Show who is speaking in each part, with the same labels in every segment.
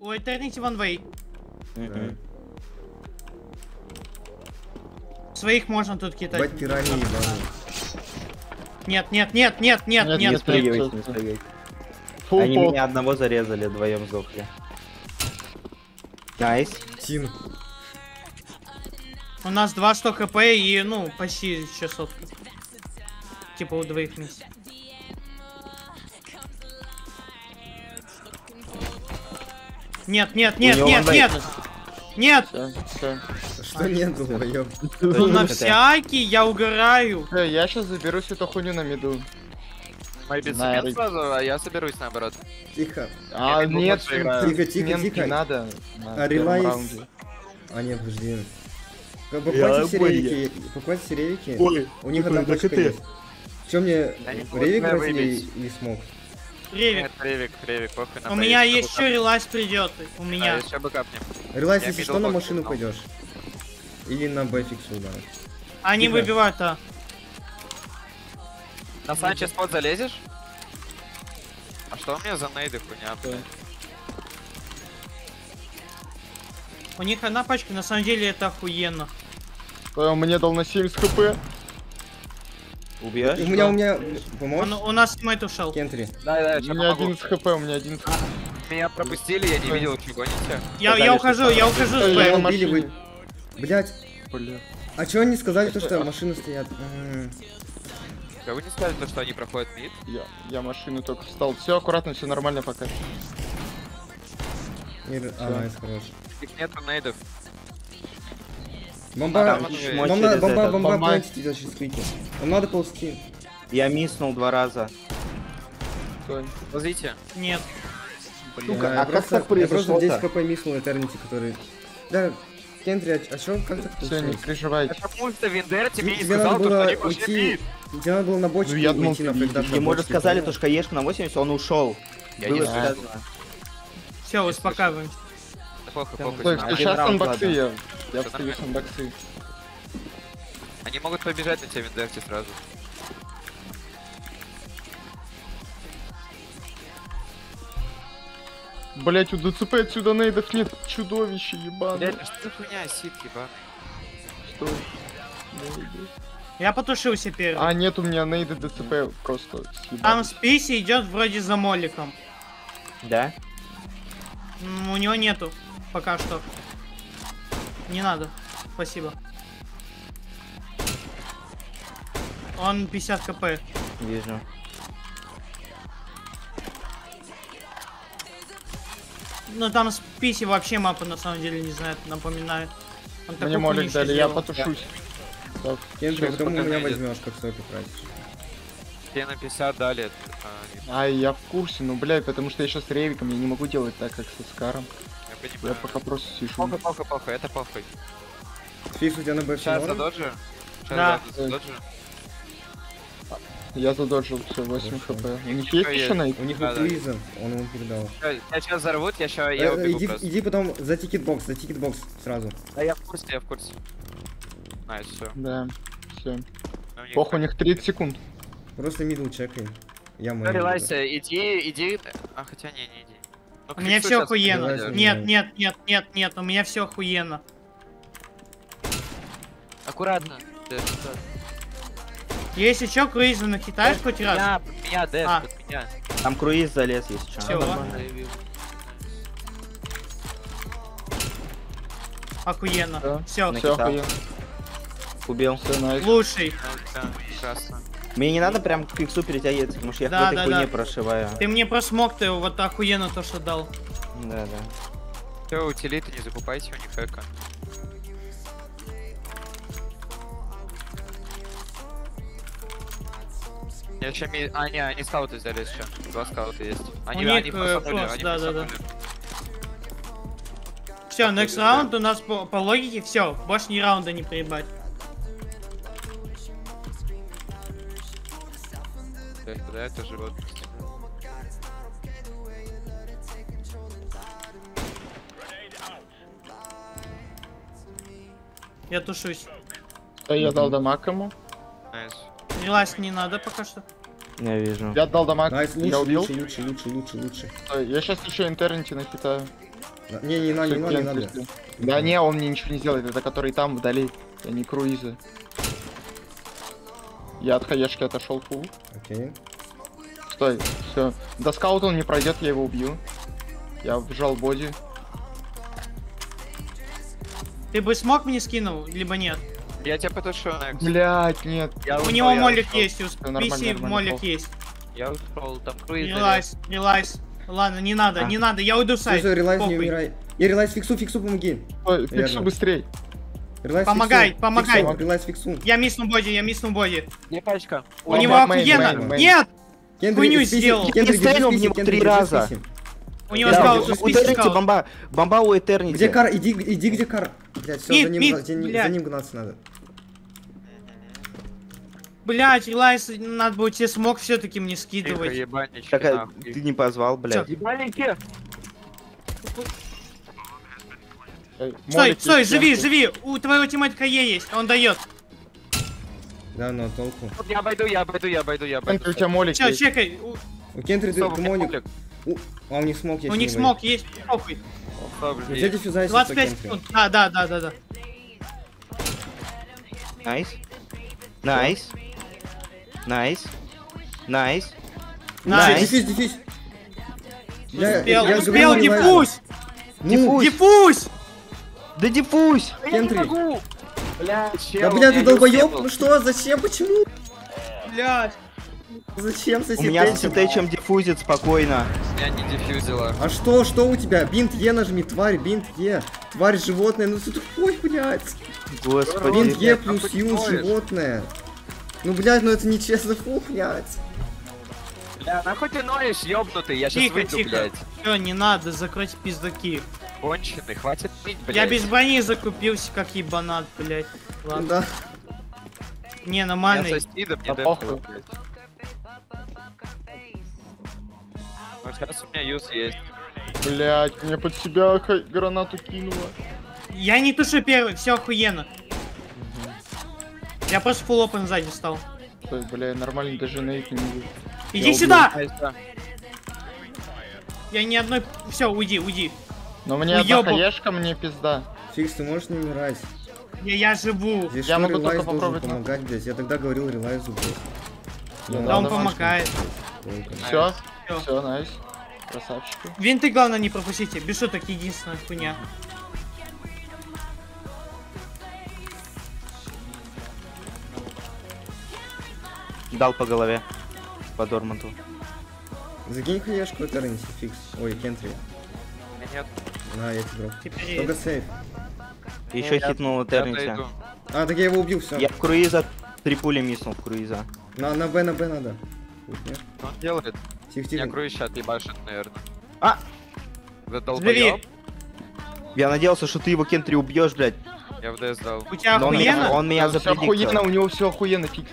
Speaker 1: У Eternity One Way. Своих можно тут кидать.
Speaker 2: Блять ебаные.
Speaker 1: Нет, нет, нет, нет, нет,
Speaker 3: Нет,
Speaker 1: нет.
Speaker 4: Не
Speaker 3: нет.
Speaker 4: спрыгивайте, не спрыгивайте.
Speaker 3: Full
Speaker 4: Они меня одного зарезали, вдвоем сдохли. Nice.
Speaker 2: Тин.
Speaker 1: У нас два 100 хп и, ну, почти еще сотка. Типа у двоих вместе. Нет, нет, нет, нет, нет! Нет!
Speaker 2: Что нет, долбоёб?
Speaker 1: Ну на всякий, я угораю.
Speaker 3: Э, Я сейчас заберу всю эту хуйню на миду.
Speaker 5: Мои сразу, а я соберусь наоборот.
Speaker 2: Тихо.
Speaker 3: А,
Speaker 5: не
Speaker 3: нет.
Speaker 2: Тихо, тихо, тихо.
Speaker 3: надо. на
Speaker 2: А релайз-. А нет, подожди. Покупайте все
Speaker 4: понял.
Speaker 2: ревики. Покупайте все ревики.
Speaker 4: Ой,
Speaker 2: У них одна бочка
Speaker 4: ДКТ.
Speaker 2: есть. Че мне
Speaker 5: не
Speaker 2: ревик
Speaker 5: могу
Speaker 2: брать или,
Speaker 5: выбить.
Speaker 2: или смог?
Speaker 1: Ревик.
Speaker 5: Нет, ревик, ревик, похуй на
Speaker 1: У меня еще релайз придет. У
Speaker 5: Да,
Speaker 1: меня.
Speaker 5: еще бы капнем.
Speaker 2: Релайз, если что, на машину пойдешь. Или на бэфиксу, да.
Speaker 1: Они
Speaker 2: Тихо.
Speaker 1: выбивают, а.
Speaker 5: На Санчес под залезешь? А что у меня за нейды хуйня? блядь?
Speaker 1: У них одна пачка, на самом деле это охуенно.
Speaker 3: Ой, он мне дал на 70 хп.
Speaker 4: Убьешь?
Speaker 2: У меня, у меня,
Speaker 1: Он-
Speaker 2: поможешь?
Speaker 1: у нас тиммейт ушел.
Speaker 2: Кентри.
Speaker 5: Да, да,
Speaker 3: У
Speaker 5: сейчас
Speaker 3: меня
Speaker 5: помогу.
Speaker 3: 11 хп, у меня 11 хп.
Speaker 5: Меня пропустили, я не видел, что гоните.
Speaker 1: Я, я ухожу,
Speaker 4: что
Speaker 1: я ухожу
Speaker 3: я на
Speaker 2: убили
Speaker 3: машине.
Speaker 2: Блять,
Speaker 3: Бля.
Speaker 2: а чё они сказали, то, что машины стоят?
Speaker 5: Да вы не сказали то, что они проходят мид?
Speaker 3: Я, я машину только встал. Все аккуратно, все нормально пока.
Speaker 2: не р- А, хорош.
Speaker 5: Их нету нейдов.
Speaker 2: Бомба, бомба, бомба, бомба, бомба,
Speaker 3: бомба.
Speaker 2: плантить идет через крики. Нам надо ползти.
Speaker 4: Я миснул два раза.
Speaker 5: Возите.
Speaker 1: Нет.
Speaker 4: Сука,
Speaker 2: Я
Speaker 4: а как
Speaker 2: просто-
Speaker 4: так
Speaker 2: Я просто
Speaker 4: произошло-то?
Speaker 2: 10 хп миснул Этернити, который... Да, Кентри, а, чё, как так
Speaker 3: Все, не переживайте.
Speaker 5: Потому что Виндер тебе не сказал, то, что они пошли.
Speaker 2: Тебе надо было на бочку
Speaker 3: Ну, я думал,
Speaker 2: уйти на на
Speaker 4: Ему же
Speaker 2: бочке,
Speaker 4: сказали, что Хаешка на 80, он ушел.
Speaker 5: Я не
Speaker 3: знаю.
Speaker 4: сказано.
Speaker 1: Все, успокаиваемся.
Speaker 4: Там
Speaker 5: похуй.
Speaker 3: Стой, сейчас
Speaker 4: ладно.
Speaker 3: я. Я встаю
Speaker 5: нормально.
Speaker 3: санбоксы.
Speaker 5: Они могут побежать на тебя Виндерти сразу.
Speaker 3: Блять, у ДЦП отсюда нейдов нет. Чудовище ебаное.
Speaker 5: Блять, что за хуйня, сит, ебаный.
Speaker 3: Что?
Speaker 1: Я потушился первым.
Speaker 3: А, нет у меня нейды ДЦП просто
Speaker 1: Там
Speaker 3: съебались.
Speaker 1: списи идет вроде за моликом.
Speaker 4: Да?
Speaker 1: М, У него нету. Пока что. Не надо. Спасибо. Он 50 кп.
Speaker 4: Вижу.
Speaker 1: Ну там списи вообще мапа на самом деле не знает, напоминаю. Он
Speaker 3: Мне молик дали, я
Speaker 1: сделал.
Speaker 3: потушусь. Так,
Speaker 2: Кентри,
Speaker 3: щас
Speaker 2: потом у меня возьмешь, как сойку тратишь.
Speaker 5: Тебе на 50 дали. а,
Speaker 3: А, я в курсе, ну, блядь, потому что я сейчас с ревиком, я не могу делать так, как со Скаром.
Speaker 5: Я
Speaker 3: Я пока просто сижу.
Speaker 5: Похуй, похуй, похуй, это похуй.
Speaker 2: Фиф у тебя на бэфе
Speaker 5: Сейчас задоджи. Сейчас
Speaker 1: Да.
Speaker 5: задоджи.
Speaker 3: Я задоджил все 8 хп. У них есть еще нейд?
Speaker 2: У них
Speaker 5: Да,
Speaker 2: он ему передал.
Speaker 5: Я сейчас взорвут, я сейчас
Speaker 2: Э,
Speaker 5: я убегу
Speaker 2: иди, иди потом за тикетбокс, за тикетбокс сразу.
Speaker 5: Да я в курсе, я в курсе. Nice, все.
Speaker 3: Да, все. Похуй, у них 30 секунд.
Speaker 2: Просто middle чекай. Я мой.
Speaker 5: Релайся, иди, иди. А хотя не, не иди.
Speaker 1: У меня все охуенно. Нет, нет, нет, нет, нет, у меня все охуенно.
Speaker 5: Аккуратно. Да, да.
Speaker 1: Если чё, круиза нахитаешь хоть раз?
Speaker 5: Меня, под меня, Дэш,
Speaker 1: А.
Speaker 5: под меня.
Speaker 4: Там круиз залез, если что.
Speaker 1: Всё. Охуенно. Все,
Speaker 4: На
Speaker 3: Все.
Speaker 4: Убил.
Speaker 3: Все,
Speaker 1: лучший.
Speaker 5: Да, прекрасно.
Speaker 4: Мне не надо прям к иксу перетягиваться, потому что я
Speaker 1: Да,
Speaker 4: в
Speaker 1: да,
Speaker 4: этой хуйне
Speaker 1: да.
Speaker 4: прошиваю.
Speaker 1: Ты мне просмог, ты вот охуенно то, что дал.
Speaker 4: Да, да.
Speaker 5: Все, утилиты, не закупайте у них эко. Я еще ми... А, не, они скауты взяли еще. Два скаута есть. Они,
Speaker 1: них,
Speaker 5: они
Speaker 1: э, форс,
Speaker 5: они
Speaker 1: да, да, да. Все, next раунд у нас по, по логике все, больше ни раунда не приебать.
Speaker 5: Да, Да, это живот.
Speaker 1: Я тушусь.
Speaker 3: Да, я дал damage ему.
Speaker 5: Nice.
Speaker 1: Релайс не надо пока что.
Speaker 4: Я вижу.
Speaker 3: Я отдал damage,
Speaker 2: Nice, лучше,
Speaker 3: я убил.
Speaker 2: лучше, лучше, лучше, лучше, лучше.
Speaker 3: Я сейчас еще интернете накидаю.
Speaker 2: Да, Не, не надо, не надо, не надо.
Speaker 3: Да не, он мне ничего не сделает, это который там вдали. Я не круизы. Я от хаешки отошел фул.
Speaker 2: Окей.
Speaker 3: Стой, все. До скаута он не пройдет, я его убью. Я вжал боди.
Speaker 1: Ты бы смог мне скинул, либо нет?
Speaker 5: Я тебя потушу, Некс.
Speaker 3: Блять, нет.
Speaker 5: Я
Speaker 1: У
Speaker 5: ушел,
Speaker 1: него
Speaker 5: я
Speaker 1: молик
Speaker 5: ушел.
Speaker 1: есть, у PC молик есть.
Speaker 5: Я ушел, там круиз.
Speaker 1: Релайз, релайз. Ладно, не надо,
Speaker 4: А.
Speaker 1: не надо, я уйду в
Speaker 2: Все,
Speaker 1: сайт.
Speaker 2: все, релайз, не умирай. Я релайз фиксу, фиксу, помоги.
Speaker 3: Стой, фиксу
Speaker 2: Верно.
Speaker 3: быстрей.
Speaker 2: Релайз
Speaker 1: Помогай,
Speaker 2: фиксу.
Speaker 1: помогай.
Speaker 2: Фиксу, Релайз фиксу.
Speaker 1: Я мисну боди, я мисну боди.
Speaker 5: Не пачка.
Speaker 1: У него охуенно. Нет!
Speaker 2: Кендри,
Speaker 1: Хуйню
Speaker 2: списи,
Speaker 1: сделал.
Speaker 2: Кендри,
Speaker 4: в него три раза.
Speaker 1: У него
Speaker 4: Да,
Speaker 1: сказал,
Speaker 4: у
Speaker 1: списи
Speaker 4: бомба. Бомба у Этернити.
Speaker 2: Где кар? Иди, иди, где кар? Блять, все,
Speaker 1: Мид,
Speaker 2: за ним,
Speaker 1: мид,
Speaker 2: за, ним-
Speaker 1: блядь.
Speaker 2: за ним гнаться надо.
Speaker 1: Блять, релайз, надо было тебе смог все-таки мне
Speaker 5: Тихо,
Speaker 1: скидывать.
Speaker 5: ебаннички,
Speaker 4: Так,
Speaker 5: нахуй.
Speaker 4: ты не позвал, блядь.
Speaker 5: Ебанники!
Speaker 1: Стой,
Speaker 3: молик
Speaker 1: стой, живи, живи. У твоего тиммейтка Е есть, он дает.
Speaker 2: Да, но толку.
Speaker 5: Я обойду, я обойду, я обойду, я обойду.
Speaker 3: Кемпи, у тебя молик
Speaker 1: Все,
Speaker 3: есть.
Speaker 1: чекай. У,
Speaker 2: У Кентри
Speaker 5: публик.
Speaker 2: У- А у них смог есть.
Speaker 1: у них смог есть, похуй.
Speaker 2: Где диффюзайся,
Speaker 1: 25
Speaker 2: Кентри?
Speaker 1: секунд. Да, да, да, да, да.
Speaker 4: Nice. Nice. Nice.
Speaker 1: Nice.
Speaker 2: Nice. Defuse. Я,
Speaker 1: Успел,
Speaker 2: я
Speaker 1: успел,
Speaker 2: говорю, релайз.
Speaker 4: Да диффусь!
Speaker 2: Кентри.
Speaker 5: Бля, чел,
Speaker 2: Да бля, ты долбоёб,
Speaker 5: не
Speaker 2: ну что, зачем, почему?
Speaker 1: Блять.
Speaker 2: Зачем
Speaker 4: У меня
Speaker 2: сосед
Speaker 4: чем диффузит спокойно.
Speaker 5: Меня не дефьюзила.
Speaker 2: А что, что у тебя? Bind E нажми, тварь, bind E. Тварь животное, ну ты тупой, блядь.
Speaker 4: Господи.
Speaker 2: Бинт Е
Speaker 5: блядь,
Speaker 2: плюс Ю животное. Ну, блядь, ну это нечестно, фу, блядь.
Speaker 5: Бля, нахуй ты ноешь, ёбнутый, я сейчас
Speaker 1: Тихо,
Speaker 5: выйду,
Speaker 1: тихо.
Speaker 5: блядь.
Speaker 1: Все, не надо, закройте пиздаки.
Speaker 5: Конченый, хватит пить, блядь.
Speaker 1: Я без брони закупился, как ебанат, блять. Ладно.
Speaker 2: Да.
Speaker 1: Не,
Speaker 5: Я
Speaker 1: нормальный.
Speaker 5: со стидом не
Speaker 3: похуй.
Speaker 5: блядь. Ну, сейчас у меня юз есть.
Speaker 3: Блять, мне под себя хай- гранату кинула.
Speaker 1: Я не тушу первый, все охуенно. Я просто full open сзади стал.
Speaker 3: Стой, бля, нормально даже нейт не могу.
Speaker 1: Иди
Speaker 3: Я
Speaker 1: сюда!
Speaker 5: Да.
Speaker 1: Я ни одной... Все, уйди, уйди.
Speaker 3: Но мне одна
Speaker 1: Уёбок.
Speaker 3: хаешка, мне пизда.
Speaker 2: Фикс, ты можешь не умирать.
Speaker 1: Я, я живу.
Speaker 2: Здесь
Speaker 3: Я могу только попробовать,
Speaker 2: помогать, блядь. Я тогда говорил релайзу, блядь. Ну,
Speaker 1: Да он
Speaker 3: давай.
Speaker 1: помогает.
Speaker 3: Все, все, найс. Красавчики.
Speaker 1: Винты, главное, не пропустите. Без шуток, единственная хуйня.
Speaker 4: Дал по голове. По Дорманту.
Speaker 2: Закинь хаешку это Ренси, фикс. Ой, Кентри.
Speaker 5: Нет.
Speaker 2: На, я тебе.
Speaker 1: Теперь
Speaker 2: Только сейф.
Speaker 4: Еще
Speaker 5: я-
Speaker 4: хитнул
Speaker 5: Я дойду.
Speaker 2: А, так я его убил, все.
Speaker 4: Я в круиза три пули миснул в круиза.
Speaker 2: На, на Б, на Б надо. Нет.
Speaker 5: Что он делает?
Speaker 2: Тихо,
Speaker 5: Меня
Speaker 2: тихо.
Speaker 5: круиз сейчас ебашит, наверное.
Speaker 4: А!
Speaker 5: Да долбоёб.
Speaker 4: Я надеялся, что ты его Кентри убьешь, блядь.
Speaker 5: Я в ДС дал.
Speaker 1: У тебя
Speaker 4: Но он меня,
Speaker 1: охуенно?
Speaker 4: он меня
Speaker 3: все охуенно, у него все охуенно, фикс.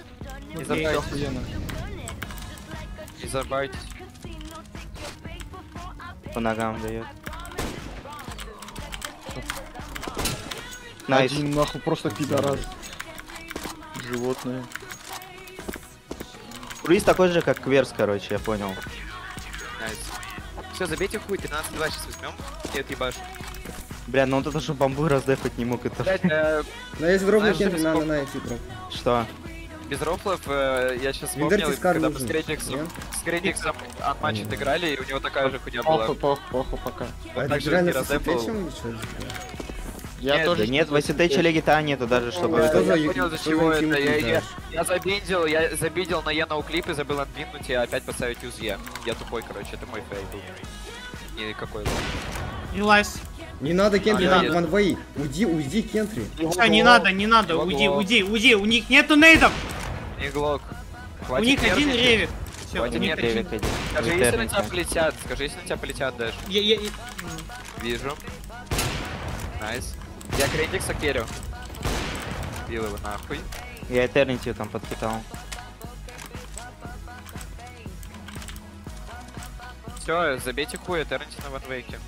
Speaker 5: Не.
Speaker 3: Все охуенно.
Speaker 5: Не забайтесь.
Speaker 4: По ногам дает. Nice.
Speaker 3: Один нахуй просто пидорас. Животное.
Speaker 4: Круиз такой же, как Кверс, короче, я понял.
Speaker 5: Nice. Все, забейте хуй, 13 2 сейчас возьмем. И отъебашим.
Speaker 4: Бля, ну вот это что бомбу раздефать не мог, это...
Speaker 5: Блять, э,
Speaker 2: Да, если дроп на
Speaker 5: Знаешь,
Speaker 2: Кентри, на, на,
Speaker 5: сколько-
Speaker 2: на, эти дроп.
Speaker 4: Что?
Speaker 5: Без рофлов э, я сейчас вспомнил, когда мы с
Speaker 2: Нет?
Speaker 5: с Кредиксом Unmatched играли, и у него такая же хуйня была.
Speaker 3: Похуй, похуй, похуй, пока.
Speaker 2: А
Speaker 5: так же не
Speaker 2: что?
Speaker 3: Я
Speaker 5: Нет,
Speaker 3: тоже...
Speaker 4: Да нет, в ACT челегита нету даже, чтобы...
Speaker 5: Я понял, за чего это. Я, я,
Speaker 2: пиздаж?
Speaker 5: я забиндил, я забидел на Е клип и забыл отвинуть и опять поставить юз. Я тупой, короче, это мой фейл был. Никакой лох.
Speaker 1: Релайз.
Speaker 2: Не надо Кентри,
Speaker 5: А,
Speaker 2: надо
Speaker 5: нет.
Speaker 2: ванвей. Уйди, уйди, Кентри.
Speaker 1: Всё, не надо, не надо, уйди, уйди, уйди. У них нету нейдов.
Speaker 5: Не глок.
Speaker 1: У
Speaker 5: Хватит
Speaker 1: них один
Speaker 5: нервничать.
Speaker 1: ревик. Все, у
Speaker 5: Хватит
Speaker 1: них
Speaker 5: нервничать.
Speaker 1: один.
Speaker 4: Ревик один.
Speaker 5: Скажи, если на тебя полетят, скажи, если на тебя полетят, Дэш.
Speaker 1: Я, я, я-
Speaker 5: Вижу. Nice. Я Крендикса керю. Убил его нахуй.
Speaker 4: Я Этернити там подпитал.
Speaker 5: Все, забейте хуй, Этернити на ванвейке.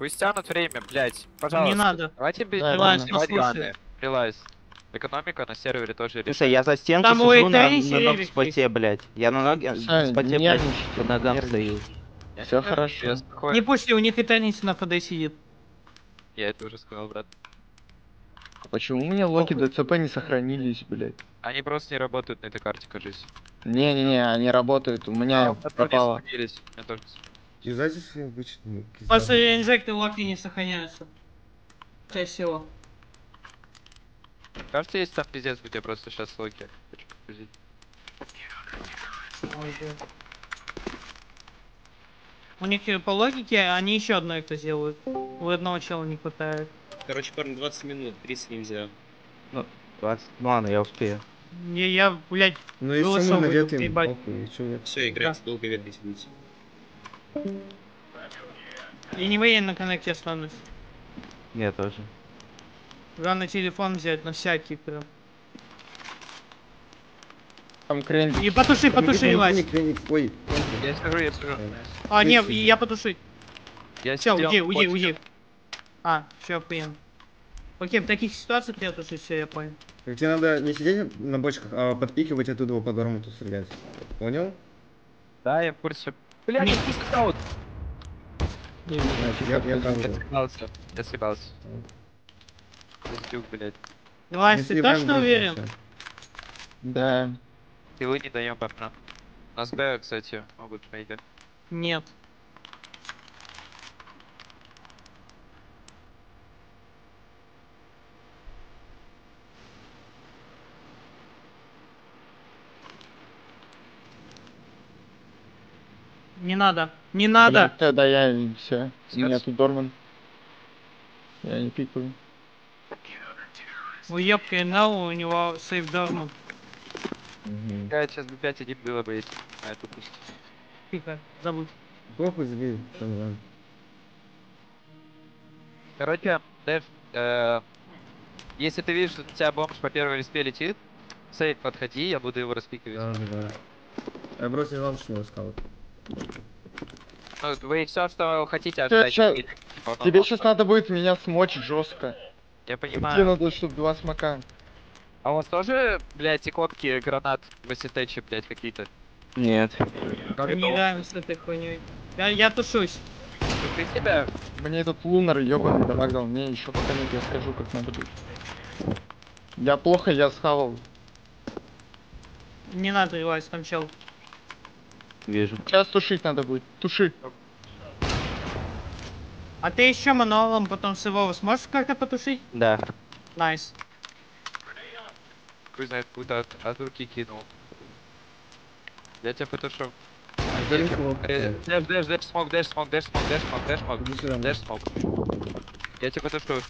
Speaker 5: Пусть тянут время, блять. Пожалуйста.
Speaker 1: не надо.
Speaker 5: Давайте.
Speaker 3: Да,
Speaker 1: послушай.
Speaker 5: ганы. Релайз. Экономика на сервере тоже решает.
Speaker 4: Слушай, я за стенку
Speaker 1: Там у
Speaker 4: сижу на, на ног споте, блядь. Я на ноги споте, блядь, по ногам стою.
Speaker 3: Все хорошо.
Speaker 5: Я.
Speaker 1: Не пусти, у них и теннис на ФД сидит.
Speaker 5: Я это уже сказал, брат.
Speaker 3: А Почему у меня локи ДЦП не сохранились, блядь?
Speaker 5: Они просто не работают на этой карте, кажись.
Speaker 3: Не-не-не, они работают, у меня
Speaker 5: А,
Speaker 3: пропало.
Speaker 5: сохранились, мне тоже.
Speaker 2: Юзайте свои обычные.
Speaker 1: После инжекты локи не сохраняются. Чаще всего.
Speaker 5: Кажется, есть там пиздец, у тебя просто сейчас локи. Хочу погрузить.
Speaker 1: Ой. У них э, по логике они еще одно это сделают. У одного чела не хватает.
Speaker 6: Короче, парни, 20 минут, 30 нельзя.
Speaker 4: 20. Ну ладно, я успею.
Speaker 1: Я, я блядь,
Speaker 2: Ну если
Speaker 1: Голосовой,
Speaker 2: мы наветрим,
Speaker 1: ебать.
Speaker 2: нет.
Speaker 6: Все, играйте, долго верно сидите.
Speaker 1: И не я на коннекте останусь.
Speaker 4: Я тоже.
Speaker 1: Главное телефон взять на всякий прям.
Speaker 3: Там крен...
Speaker 1: И потуши, потуши,
Speaker 2: креник, Ой,
Speaker 5: Я скажу, я скажу.
Speaker 1: А, не, я потуши.
Speaker 5: Я
Speaker 1: Все, уйди, уйди, уйди. А, все, понял. Окей, в таких ситуациях я тушить, все, я понял.
Speaker 2: так тебе надо не сидеть на бочках, а подпихивать оттуда по дормуту стрелять. Понял?
Speaker 5: Да, я в курсе. Блядь,
Speaker 1: Не.
Speaker 5: я аут.
Speaker 2: Значит, я, я
Speaker 5: Я
Speaker 2: правда.
Speaker 5: съебался. Я съебался. Пиздюк, блядь.
Speaker 1: Вась,
Speaker 2: Если
Speaker 1: ты точно уверен?
Speaker 3: Да.
Speaker 5: Пилы не даем папа. У нас Б, кстати, могут пойти.
Speaker 1: Нет. Не надо, не надо.
Speaker 3: Блядь, Тогда я все.
Speaker 5: Съётся?
Speaker 3: Нету Дорман. Я не пикаю.
Speaker 1: Уебка на у него сейф дорнут.
Speaker 2: Мгм.
Speaker 5: Блядь, сейчас бы 5-1 было бы, если на эту пусть.
Speaker 1: Тихо, забудь.
Speaker 2: Похуй забей. там, ладно.
Speaker 5: Короче, Дэв, э, если ты видишь, что у тебя бомж по первой респе летит, сейф, подходи, я буду его распикивать.
Speaker 2: Да, да, да. Я бросил вам что скаут.
Speaker 5: Ну, вы все, что хотите, ожидайте.
Speaker 3: ща- Тебе сейчас надо будет меня смочь жестко.
Speaker 5: Я
Speaker 3: Тебе
Speaker 5: понимаю.
Speaker 3: надо, чтобы два смока.
Speaker 5: А у вас тоже, блядь, иконки гранат в STC, блядь, какие-то?
Speaker 4: Нет.
Speaker 1: Не нравится этой хуйней. Я, я тушусь.
Speaker 5: Ты себя
Speaker 3: Мне этот лунар ебаный дал. Мне еще пока нет, я скажу, как надо быть. Я плохо, я схавал.
Speaker 1: Не надо, Вась, там чел.
Speaker 4: Вижу.
Speaker 3: Сейчас тушить надо будет. Туши.
Speaker 1: А ты еще мануалом потом с его сможешь как-то потушить?
Speaker 4: Да.
Speaker 1: Nice.
Speaker 5: хуй знает, какую-то от, от руки кинул. Я тебя потушу. Э, Дэш, дэш, дэш, smoke, дэш, smoke, дэш, smoke, дэш, smoke, дэш,
Speaker 2: smoke,
Speaker 5: дэш, smoke. Я тебя потушу.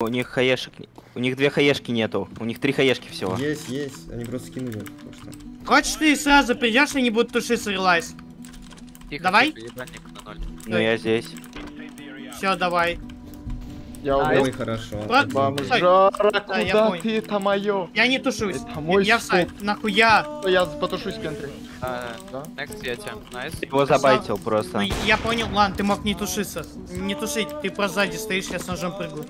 Speaker 4: У них хаешек... У них две хаешки нету. У них три хаешки всего.
Speaker 2: Есть, есть. Они просто скинули. потому что.
Speaker 1: Хочешь ты сразу придешь, и не будут тушиться релайз?
Speaker 5: Тихо,
Speaker 1: Давай.
Speaker 5: тихо.
Speaker 4: Но я здесь.
Speaker 1: Все, давай.
Speaker 3: Я убил.
Speaker 2: Ой, хорошо. Один.
Speaker 3: Бомжара,
Speaker 1: Да, я
Speaker 3: куда
Speaker 1: понял.
Speaker 3: ты? Это мое.
Speaker 1: Я не тушусь.
Speaker 3: Это мой
Speaker 1: я в сайт. Нахуя?
Speaker 3: Я потушусь в кентре.
Speaker 5: А,
Speaker 3: Да?
Speaker 5: Next я тебя. Найс.
Speaker 4: Его забайтил просто.
Speaker 1: Ну, я понял, ладно, ты мог не тушиться. Не тушить, ты просто сзади стоишь, я с ножом прыгаю.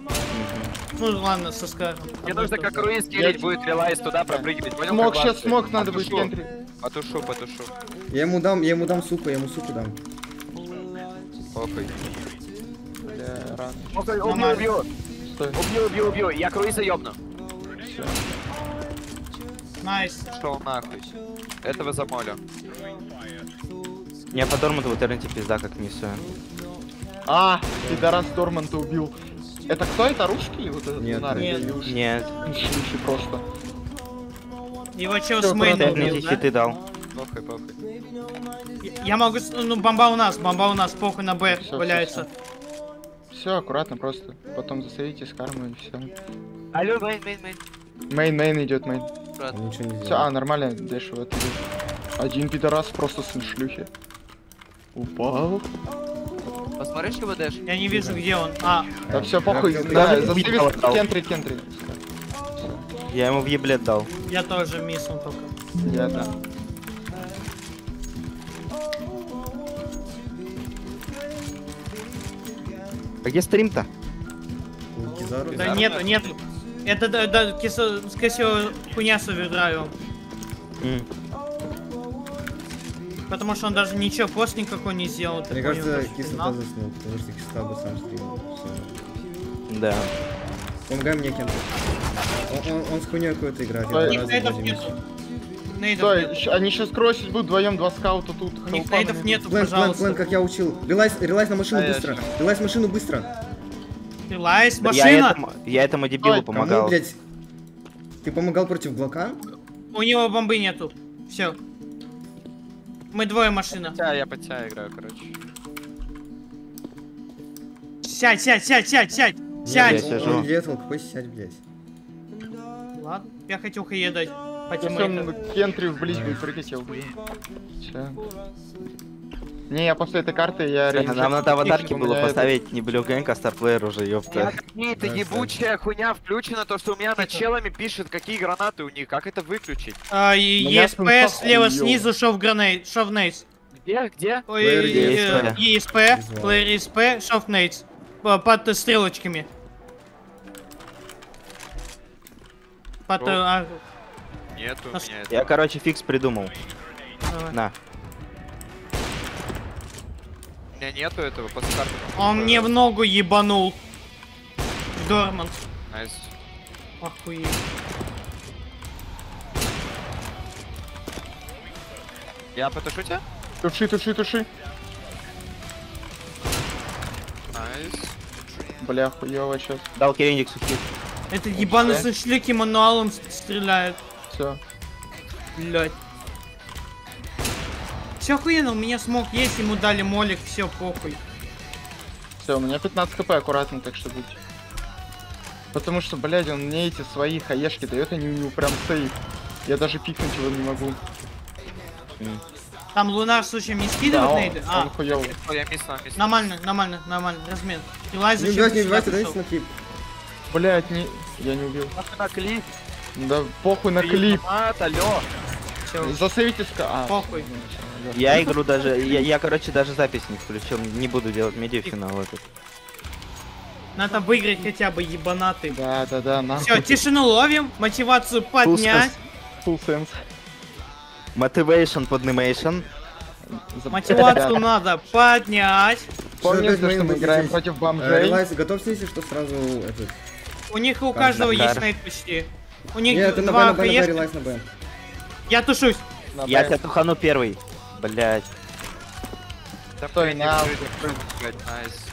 Speaker 1: Ну ладно, со скаром.
Speaker 5: Мне нужно как Руиз
Speaker 3: Я-
Speaker 5: киллить, будет релайз туда пропрыгивать. Понял, Smoke,
Speaker 3: сейчас smoke надо быть в
Speaker 5: Потушу. Потушу.
Speaker 2: Я ему дам, я ему дам суку, я ему суку дам.
Speaker 5: Похуй.
Speaker 3: Бля.
Speaker 5: Убью, убью, убью, убью, убью. Я Круиза ёбну.
Speaker 1: Nice.
Speaker 5: Пошел нахуй. Этого замолю.
Speaker 4: Я по Дормуту в интернете пизда как несу.
Speaker 3: А, пидорас Дорманта убил. Это кто это? Русский? Вот этот
Speaker 2: Нет,
Speaker 3: Лунар?
Speaker 1: нет.
Speaker 3: Или
Speaker 4: Нет.
Speaker 3: Шлюхи просто.
Speaker 1: Его
Speaker 3: Всё,
Speaker 1: с
Speaker 4: мне
Speaker 1: убил, да?
Speaker 4: хиты дал.
Speaker 5: Похуй, похуй.
Speaker 1: Я могу... с- Ну, бомба у нас, бомба у нас, похуй на Б
Speaker 3: Всё,
Speaker 1: валяется.
Speaker 3: Все, аккуратно просто. Потом засейвите с кармой и все.
Speaker 5: Алло, мейн, мейн, мейн.
Speaker 3: Мейн, мейн идет, мейн.
Speaker 2: Он ничего не
Speaker 3: Все, а, нормально, дешево это идет. Один пидорас просто с шлюхи. Упал.
Speaker 5: Посмотри, что ВДш.
Speaker 1: Я не вижу, где он. А,
Speaker 3: Да все, похуй.
Speaker 2: Я-
Speaker 3: Да, в кентре, кентре.
Speaker 4: Я ему в еблет дал.
Speaker 1: я тоже миссом только.
Speaker 3: Я да.
Speaker 4: А где стрим-то?
Speaker 1: Да нету, нету. Это, да, да, кисо, скорее всего, хуйня с овердрайвом.
Speaker 4: М.
Speaker 1: Потому что он даже ничего, пост никакой не сделал.
Speaker 2: Мне кажется, кислота заснул, потому что кислота бы сам стримил.
Speaker 4: Да.
Speaker 2: Помогай мне, Кент. Он, он, он с хуйней какой-то играет. я
Speaker 3: Стой. они сейчас кросить будут вдвоем, два скаута тут.
Speaker 1: У них нейдов нету,
Speaker 2: план,
Speaker 1: пожалуйста.
Speaker 2: как я учил. Релайз, релайз на машину
Speaker 5: А я
Speaker 2: быстро. Релайз машину быстро.
Speaker 1: Релайз,
Speaker 4: Я
Speaker 1: машина!
Speaker 4: этому, я этому дебилу
Speaker 3: Ой,
Speaker 2: Кому,
Speaker 4: помогал.
Speaker 2: блядь? Ты помогал против Глока?
Speaker 1: У него бомбы нету. Все. Мы двое машина.
Speaker 5: Тя, я под тебя играю, короче.
Speaker 1: Сядь, сядь, сядь, сядь, сядь!
Speaker 4: Я
Speaker 1: Сядь!
Speaker 4: сижу.
Speaker 2: Он летал, какой сядь, блядь.
Speaker 1: Ладно, я хотел хае дать. По
Speaker 3: Если
Speaker 1: тиммейтам.
Speaker 3: он к кентре вблизь будет прыгать, я убью. Не, я после этой карты я
Speaker 4: Нам надо аватарки было
Speaker 3: это-
Speaker 4: поставить не Блю Гэнг, а Старплеер уже, ёпта.
Speaker 5: Какие-то
Speaker 2: Да,
Speaker 5: ебучая хуйня включена, то, что у меня над челами пишет, какие гранаты у них, как это выключить?
Speaker 1: А,
Speaker 3: Ну,
Speaker 1: ESP слева снизу, шов гранейт, шов нейс.
Speaker 5: Где, где?
Speaker 4: ESP.
Speaker 1: Плеер ESP, шов нейс. По- Под стрелочками. Под... А,
Speaker 5: Нет у
Speaker 1: А
Speaker 5: меня
Speaker 4: Я, короче, фикс придумал. На.
Speaker 5: У меня нету этого, карты.
Speaker 1: Он мне в ногу ебанул. Дорман.
Speaker 5: Nice.
Speaker 1: Охуеть.
Speaker 5: Я потушу тебя?
Speaker 3: Туши, туши, туши.
Speaker 5: Nice.
Speaker 3: Бля, хуёво сейчас.
Speaker 4: Дал Керендик сухих.
Speaker 1: Этот ебаный
Speaker 5: Да?
Speaker 1: со шлюки мануалом стреляет.
Speaker 3: Все.
Speaker 1: Блять. Все охуенно, у меня смог есть, ему дали молик, все похуй.
Speaker 3: Все, у меня 15 хп аккуратно, так что будь. Потому что, блядь, он мне эти свои хаешки дает, они у него прям сейф. Я даже пикнуть его не могу.
Speaker 1: Там лунар случаем не
Speaker 3: Да,
Speaker 1: скидывает
Speaker 3: он,
Speaker 1: нейды?
Speaker 3: он
Speaker 1: А,
Speaker 3: хуёвый.
Speaker 5: Я миссал, миссал.
Speaker 1: нормально, нормально, нормально, размен.
Speaker 2: Не
Speaker 1: зачем
Speaker 2: не
Speaker 1: ты сюда
Speaker 2: убивайте, дайте
Speaker 1: пришел?
Speaker 2: на клип.
Speaker 3: Блядь, не... Я не убил.
Speaker 5: Нахуй на клип.
Speaker 3: Да похуй на клип.
Speaker 5: Мат, алло.
Speaker 1: Всё,
Speaker 3: Засейвите ска... А,
Speaker 1: Похуй.
Speaker 3: да.
Speaker 4: Я игру даже, я, я, короче, даже запись не включил, не буду делать медиафинал этот.
Speaker 1: Надо выиграть хотя бы ебанатый.
Speaker 3: Да, да, да, нахуй.
Speaker 1: Все, тишину ловим, мотивацию поднять.
Speaker 3: Full sense.
Speaker 4: Motivation под animation.
Speaker 3: За-
Speaker 1: Мотивацию надо поднять.
Speaker 3: Помните, что мы играем
Speaker 2: здесь.
Speaker 3: против
Speaker 2: Э,
Speaker 3: бомжей?
Speaker 2: Релайз, готовься, если что, сразу этот...
Speaker 1: У них у каждого есть nade почти. У них
Speaker 2: Нет, ты на Б,
Speaker 1: два
Speaker 2: на Б, на Б, на Б.
Speaker 1: Я тушусь.
Speaker 3: На
Speaker 4: Я тебя тухану первый. Блять.
Speaker 5: Да
Speaker 3: Стой, на. Nice.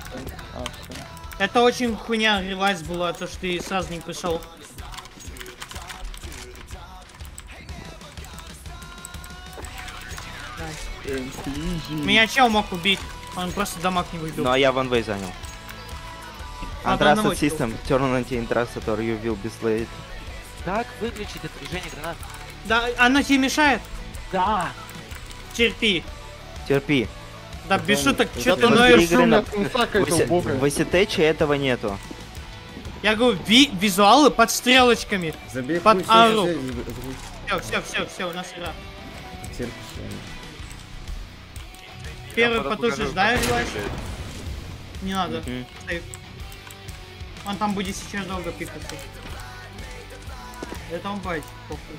Speaker 1: Это очень хуйня релайз была, то что ты сразу не пришел. Меня чел мог убить. Он просто дамаг не выбил.
Speaker 4: Ну а я ванвей занял.
Speaker 1: Одного
Speaker 4: System, turn anti-intractor, you will be slayed.
Speaker 5: Как выключить это движение гранат?
Speaker 1: Да, оно тебе мешает?
Speaker 5: Да!
Speaker 1: Терпи.
Speaker 4: Терпи.
Speaker 1: Да без шуток, что ты ноешь?
Speaker 4: В
Speaker 3: убогая.
Speaker 4: Васитече этого нету.
Speaker 1: Я говорю, ви- визуалы под стрелочками.
Speaker 2: Забей
Speaker 1: Под
Speaker 2: хуй,
Speaker 1: ару. Все, все, все, все, у нас игра. Первый потушишь, да. Не надо. Он там будет сейчас долго пикаться. Это он bait, похуй.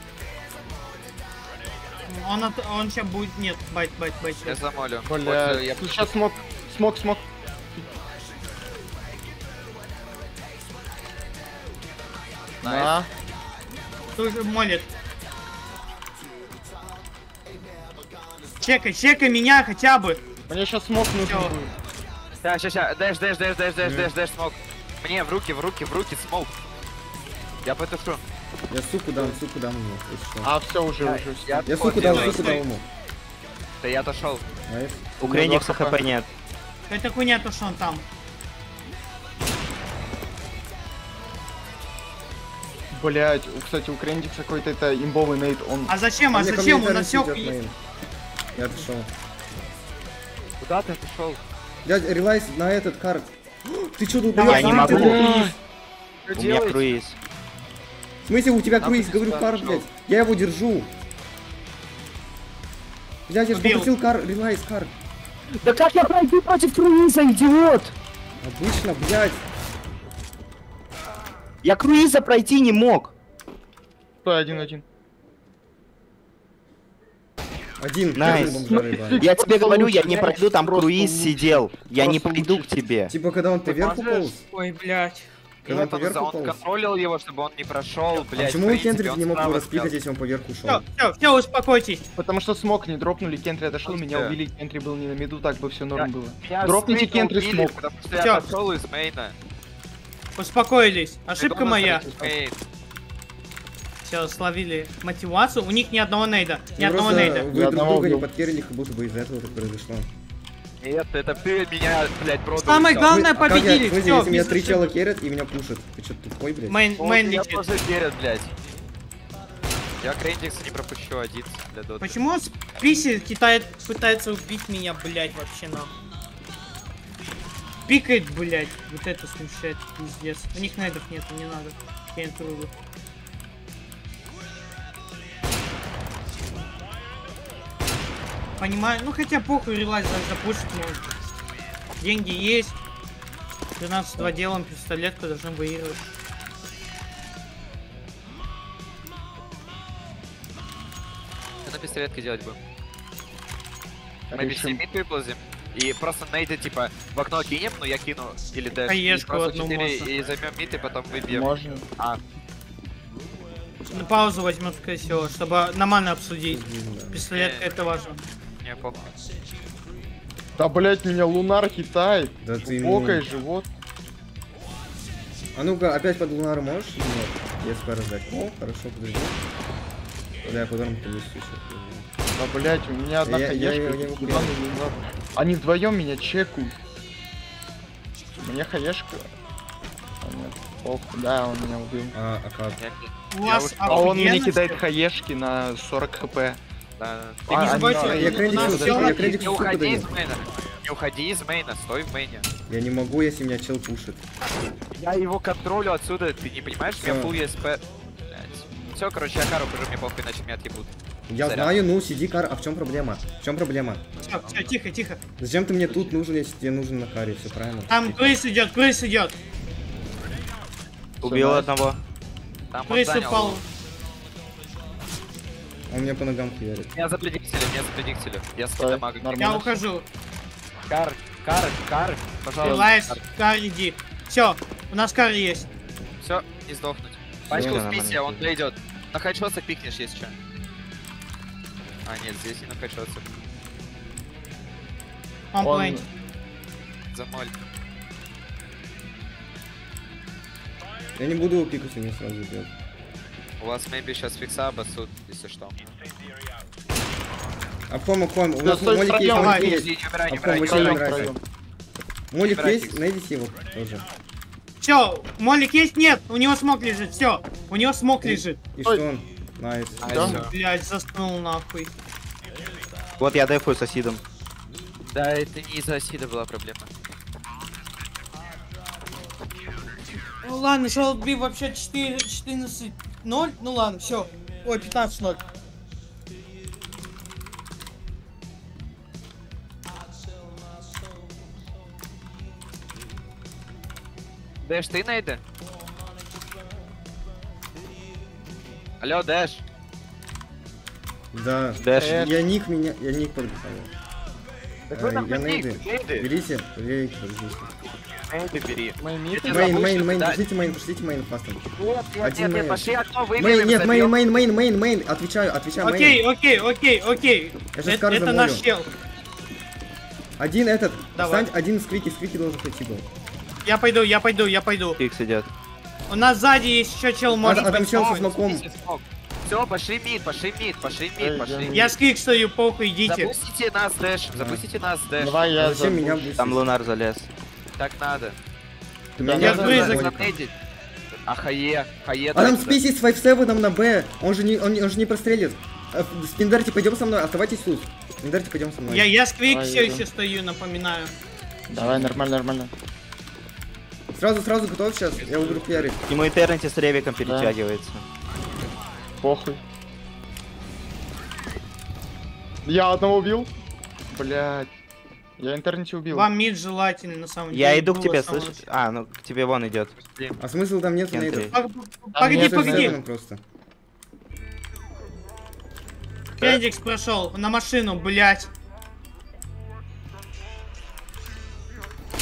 Speaker 1: Он, от- он сейчас будет... Нет, bait, bait, bait.
Speaker 5: Я замолю.
Speaker 3: Бля,
Speaker 5: Вот, я
Speaker 3: сейчас smoke, smoke, smoke.
Speaker 5: Найс.
Speaker 3: На.
Speaker 1: Тоже молит. Чекай, чекай меня хотя бы.
Speaker 3: Мне сейчас smoke нужен будет.
Speaker 5: Так, сейчас, сейчас, дэш, дэш, дэш, дэш, дэш, дэш, дэш, smoke. Мне в руки, в руки, в руки, smoke. Я потушу.
Speaker 2: Я суку дам, суку дам ему.
Speaker 3: А, все, уже, уже. всё.
Speaker 5: Я,
Speaker 2: Я суку дам, суку дам ему.
Speaker 5: Да я отошел.
Speaker 2: Nice.
Speaker 4: У Крейникса
Speaker 3: два
Speaker 4: хп нет.
Speaker 1: Это хуйня, то, что он там.
Speaker 3: Блять, кстати, у Крендикса какой-то это имбовый нейт, он...
Speaker 1: А зачем? А
Speaker 2: ко
Speaker 1: зачем?
Speaker 2: мне
Speaker 1: У нас
Speaker 2: Терренс
Speaker 1: все...
Speaker 2: идёт мейн. Я отошел.
Speaker 5: Куда ты отошел?
Speaker 2: Дядя, релайз на этот карт. Ты чё тут
Speaker 1: Давай,
Speaker 4: Я не могу. У меня круиз.
Speaker 2: В смысле у тебя круиз?
Speaker 5: ты
Speaker 2: Говорю, кар, блядь. Я его держу. Блядь, я же попросил кар, релайз, кар.
Speaker 7: Да как я пройду против круиза, идиот?
Speaker 2: Обычно, блядь.
Speaker 4: Я круиза пройти не мог.
Speaker 3: Стой, один-один.
Speaker 2: Один. Nice. Ебаный.
Speaker 4: Я тебе говорю, я не пройду, там круиз сидел. Я не пойду к тебе.
Speaker 2: Типа, когда он поверху полз.
Speaker 1: Ой, блядь.
Speaker 2: Когда он
Speaker 5: Нет, он,
Speaker 2: поверху
Speaker 5: он
Speaker 2: полз.
Speaker 5: контролил его, чтобы он не прошел,
Speaker 2: А
Speaker 5: блядь.
Speaker 2: почему
Speaker 5: в
Speaker 2: у
Speaker 5: принципе,
Speaker 2: Кендрик
Speaker 5: он
Speaker 2: не мог его
Speaker 5: стоял.
Speaker 2: если он поверху
Speaker 1: Все,
Speaker 2: шел?
Speaker 1: все, все, успокойтесь.
Speaker 3: Потому что smoke не дропнули, Кентри отошел, меня убили, Кентри был не на mid у, так бы все норм было. Дропните Кентри smoke.
Speaker 5: Потому что
Speaker 1: Всё.
Speaker 5: я отошел из main а.
Speaker 1: Успокоились. Ошибка моя. Все, словили мотивацию. У них ни одного нейда. Ни
Speaker 2: Ну,
Speaker 1: одного нейда.
Speaker 2: Вы друг друга не подкерили, как будто бы из-за этого так произошло.
Speaker 5: Нет, это ты меня, блядь, продал.
Speaker 1: Самое главное,
Speaker 2: Вы- а как я-
Speaker 1: победили.
Speaker 2: смысле,
Speaker 1: Все,
Speaker 2: если меня три чела керят и меня пушат. Ты что, тупой, блядь?
Speaker 5: Main,
Speaker 1: main
Speaker 5: меня
Speaker 1: летит.
Speaker 5: тоже верят, блядь. Я Крендикса не пропущу один для доты.
Speaker 1: Почему он с писи Китай пытается убить меня, блядь, вообще нам? Пикает, блядь. Вот это смущает, пиздец. У них нейдов нету, не надо. Я Понимаю, ну хотя похуй релайз запушить может. Деньги есть. 12-2 делаем пистолетку, должны выигрывать.
Speaker 5: Что на пистолетке делать будем? Мы без лимит выползем. И просто нейды, типа, в окно кинем, но я кину, или дэш. и
Speaker 1: Хаешку
Speaker 5: просто
Speaker 1: одну.
Speaker 5: И займем мид, и потом выбьем.
Speaker 3: Можно.
Speaker 1: На паузу возьмем, скорее всего, чтобы нормально обсудить. Пистолетка
Speaker 5: Э.
Speaker 1: это важно.
Speaker 5: Не, похуй.
Speaker 3: Да, блять, меня лунар хитает.
Speaker 2: Да ты
Speaker 3: Покай
Speaker 2: ну.
Speaker 3: живот.
Speaker 2: А ну-ка, опять под лунару можешь? Нет. Я скоро ждать. О, хорошо, подожди. Да, я подорм повысу еще.
Speaker 3: Да, блять, у меня одна
Speaker 2: Я-
Speaker 3: хаешка,
Speaker 2: я- я
Speaker 3: лунар. Они вдвоем меня чекают. Мне хаешка. А, нет, похуй, да, он меня убил.
Speaker 2: А, а как?
Speaker 5: Я-
Speaker 1: У вас
Speaker 3: А он мне кидает хаешки на 40 хп.
Speaker 5: Да,
Speaker 1: Ты
Speaker 3: А,
Speaker 1: не
Speaker 2: а, я крендиксу
Speaker 5: Не уходи из мейна. Не уходи из мейна, стой в мейне.
Speaker 2: Я не могу, если меня чел пушит.
Speaker 5: Я его контролю отсюда, ты не понимаешь? У меня full ESP. Все, короче, я кару хожу, мне похуй, иначе меня отъебут.
Speaker 2: Я
Speaker 5: Заряд.
Speaker 2: знаю, ну сиди кар. А в чем проблема? В чем проблема?
Speaker 1: Всё, всё, тихо, тихо.
Speaker 2: Зачем ты мне тут нужен, если тебе нужен на каре? Все правильно.
Speaker 1: Там крыс идет, крыс идет.
Speaker 4: Убил одного.
Speaker 1: Крыс
Speaker 5: занял.
Speaker 1: упал.
Speaker 2: Он меня по ногам хуярит.
Speaker 5: Меня запредиктили, меня запредиктили. Я с
Speaker 3: нормально.
Speaker 1: Я ухожу.
Speaker 5: Кар, кар, кар, пожалуйста.
Speaker 1: Релайз, кар, иди. Все, у нас кар есть.
Speaker 5: Все, не сдохнуть. Пачку списе, он дойдет. На хедшотсах пикнешь, если что. А, нет, здесь и на хедшотсах.
Speaker 1: Он
Speaker 3: Он-
Speaker 1: плейн.
Speaker 5: Замоль.
Speaker 2: Я не буду пикать, мне сразу делать.
Speaker 5: У вас maybe сейчас фикса басут, если что.
Speaker 2: А ком, а? У нас молик есть,
Speaker 3: втроём,
Speaker 2: молик есть. А
Speaker 5: умирай. не
Speaker 3: Втроём,
Speaker 2: нравится. Молик есть, найдите его тоже.
Speaker 1: Все, Молик есть? Нет, у него smoke лежит, все. У него smoke лежит.
Speaker 2: И что он? Nice.
Speaker 5: А.
Speaker 1: Блять, заснул нахуй.
Speaker 4: Вот я дефаю с Асидом.
Speaker 5: Да, это не из-за Асида была проблема.
Speaker 1: Ну ладно, Шелби вообще 4, 14, 0. Ну ладно, все. Ой, 15, 0.
Speaker 5: Дэш, ты найди? Алло, Дэш.
Speaker 2: Да.
Speaker 4: Дэш.
Speaker 2: Я ник меня, я ник подписал.
Speaker 5: Так вы там
Speaker 2: я
Speaker 5: нейды.
Speaker 2: Берите, берите, подождите.
Speaker 5: Нейды бери. Main,
Speaker 2: main, main,
Speaker 5: да.
Speaker 2: пошлите main, пошлите main fast
Speaker 5: ом. Нет,
Speaker 2: нет,
Speaker 5: нет, нет,
Speaker 2: main.
Speaker 5: пошли окно
Speaker 2: Main,
Speaker 5: выиграем,
Speaker 2: нет,
Speaker 5: main,
Speaker 2: main, main, main, main, отвечаю, отвечаю, main.
Speaker 1: Окей, окей, окей, окей.
Speaker 2: Я
Speaker 1: Это,
Speaker 2: Скар
Speaker 1: это наш чел.
Speaker 2: Один этот,
Speaker 1: Давай.
Speaker 2: встань, один squeaky, squeaky должен пойти был.
Speaker 1: Я пойду, я пойду, я пойду.
Speaker 4: Икс идет.
Speaker 1: У нас сзади есть еще чел, может
Speaker 2: а там
Speaker 1: быть.
Speaker 2: чел со smoke ом.
Speaker 5: Все, пошли mid, пошли mid, пошли mid, пошли
Speaker 3: я-
Speaker 5: mid.
Speaker 1: Я squeaky стою, похуй, идите.
Speaker 5: Запустите нас, Дэш, запустите нас, Дэш.
Speaker 3: Давай я
Speaker 2: Зачем меня?
Speaker 4: Там лунар залез.
Speaker 5: Так надо.
Speaker 2: Ты
Speaker 3: Я
Speaker 2: меня.
Speaker 5: Занейдить. А Хае, Хае.
Speaker 2: А
Speaker 5: туда.
Speaker 2: списи с 5-7 на Б, он же не, он, он же не прострелит. А, Спиндерти, пойдем со мной, оставайтесь тут. Спиндерти, пойдем со мной.
Speaker 1: Я, я с квик
Speaker 3: Давай,
Speaker 1: все еще стою, напоминаю.
Speaker 3: Давай, нормально, нормально.
Speaker 2: Сразу, сразу готов сейчас, я уберу.
Speaker 4: К нему Этернити с ревиком перетягивается.
Speaker 3: Похуй. Я одного убил. Блять. Я интернете убил.
Speaker 1: Вам мид желательно, на самом деле.
Speaker 4: Я иду к тебе, слышишь? А, ну к тебе вон идет.
Speaker 2: А смысл там нет.
Speaker 1: Пог- Погоди, погоди.
Speaker 2: просто.
Speaker 1: Феникс прошел на машину, блять.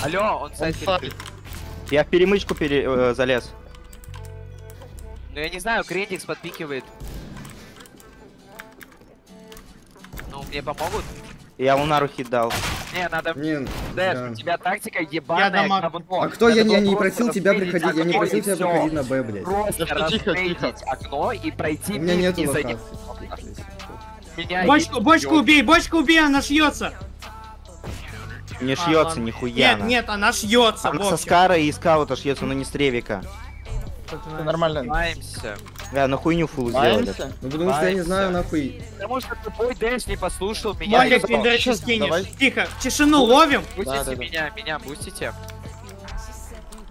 Speaker 5: Алло, он
Speaker 3: Он
Speaker 5: сайт.
Speaker 4: Я в перемычку пере... э, залез.
Speaker 5: Ну я не знаю, Крендикс подпикивает. Ну, мне помогут?
Speaker 4: Я лунару хит дал.
Speaker 5: Не, надо...
Speaker 2: Не,
Speaker 5: Дэш,
Speaker 2: да.
Speaker 5: у тебя тактика ебаная
Speaker 1: дамаг.
Speaker 5: говно.
Speaker 2: А кто? Я
Speaker 5: Надо
Speaker 2: не, просил тебя приходить, я не просил тебя приходить на Б, блядь.
Speaker 5: Просто
Speaker 3: Тихо, тихо, тихо.
Speaker 5: окно и пройти
Speaker 2: У меня нету
Speaker 5: и за
Speaker 2: локации.
Speaker 5: Меня
Speaker 1: Бочку, бочку убей, бочку убей, она шьется.
Speaker 4: Не
Speaker 1: А,
Speaker 4: шьется
Speaker 1: ладно.
Speaker 4: нихуя.
Speaker 1: Нет, нет, она шьется.
Speaker 4: Она со скара и скаута шьется, но не с ревика.
Speaker 3: Нормально.
Speaker 5: Занимаемся.
Speaker 4: Да, на хуйню full сделали.
Speaker 2: Ну потому что я не знаю, нахуй.
Speaker 5: Потому что тупой Дэш не послушал меня. Сказал,
Speaker 1: Виндерти
Speaker 3: Сейчас,
Speaker 1: скинешь.
Speaker 3: давай.
Speaker 1: Тихо, тишину ловим.
Speaker 5: Бустите
Speaker 3: Да, да, да.
Speaker 5: меня, меня бустите.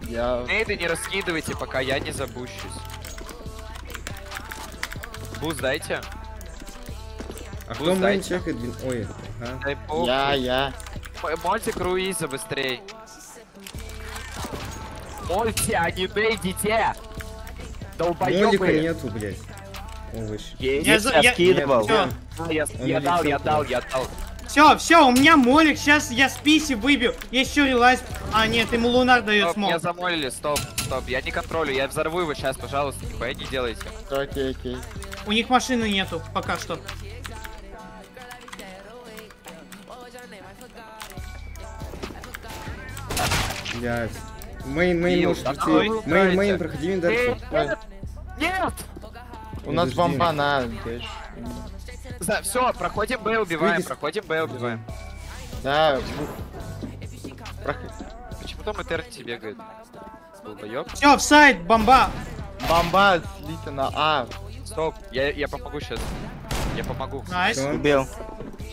Speaker 3: Я...
Speaker 5: Нейды не раскидывайте, пока я не забущусь. Boost дайте.
Speaker 2: А кто main
Speaker 5: дайте.
Speaker 2: чекает? Ой, ага.
Speaker 5: Дай похуй.
Speaker 3: Я, я.
Speaker 5: М- Мольте круиза быстрей. Мольте, а не дейдите!
Speaker 2: Молика нету, блядь. Овощ.
Speaker 5: Есть.
Speaker 1: Я
Speaker 4: Я
Speaker 1: я-
Speaker 4: скидывал.
Speaker 1: Все,
Speaker 5: я,
Speaker 2: Он
Speaker 5: я дал, я дал, я дал.
Speaker 1: все, все, у меня молик, сейчас я списи выбью. Еще релайз. А, нет, ему лунар дает
Speaker 5: Стоп, меня
Speaker 1: смог.
Speaker 5: замолили, стоп, стоп, я не контролю, я взорву его сейчас, пожалуйста, нихуя не делайте.
Speaker 3: Окей, окей.
Speaker 1: У них машины нету, пока что.
Speaker 2: Блядь. Main,
Speaker 5: main
Speaker 2: может уйти. Main, main, проходи Виндерти.
Speaker 5: Нет! Нет!
Speaker 3: У нас бомба на...
Speaker 5: Все, проходим Б, убиваем, проходим Б, убиваем.
Speaker 3: Да,
Speaker 5: Почему там Этернити бегает? Долбоёб.
Speaker 1: Все, в сайт, бомба.
Speaker 3: Бомба слита на А.
Speaker 5: Стоп, я, я помогу сейчас. Я помогу.
Speaker 1: Nice.
Speaker 2: Всё.
Speaker 3: Убил.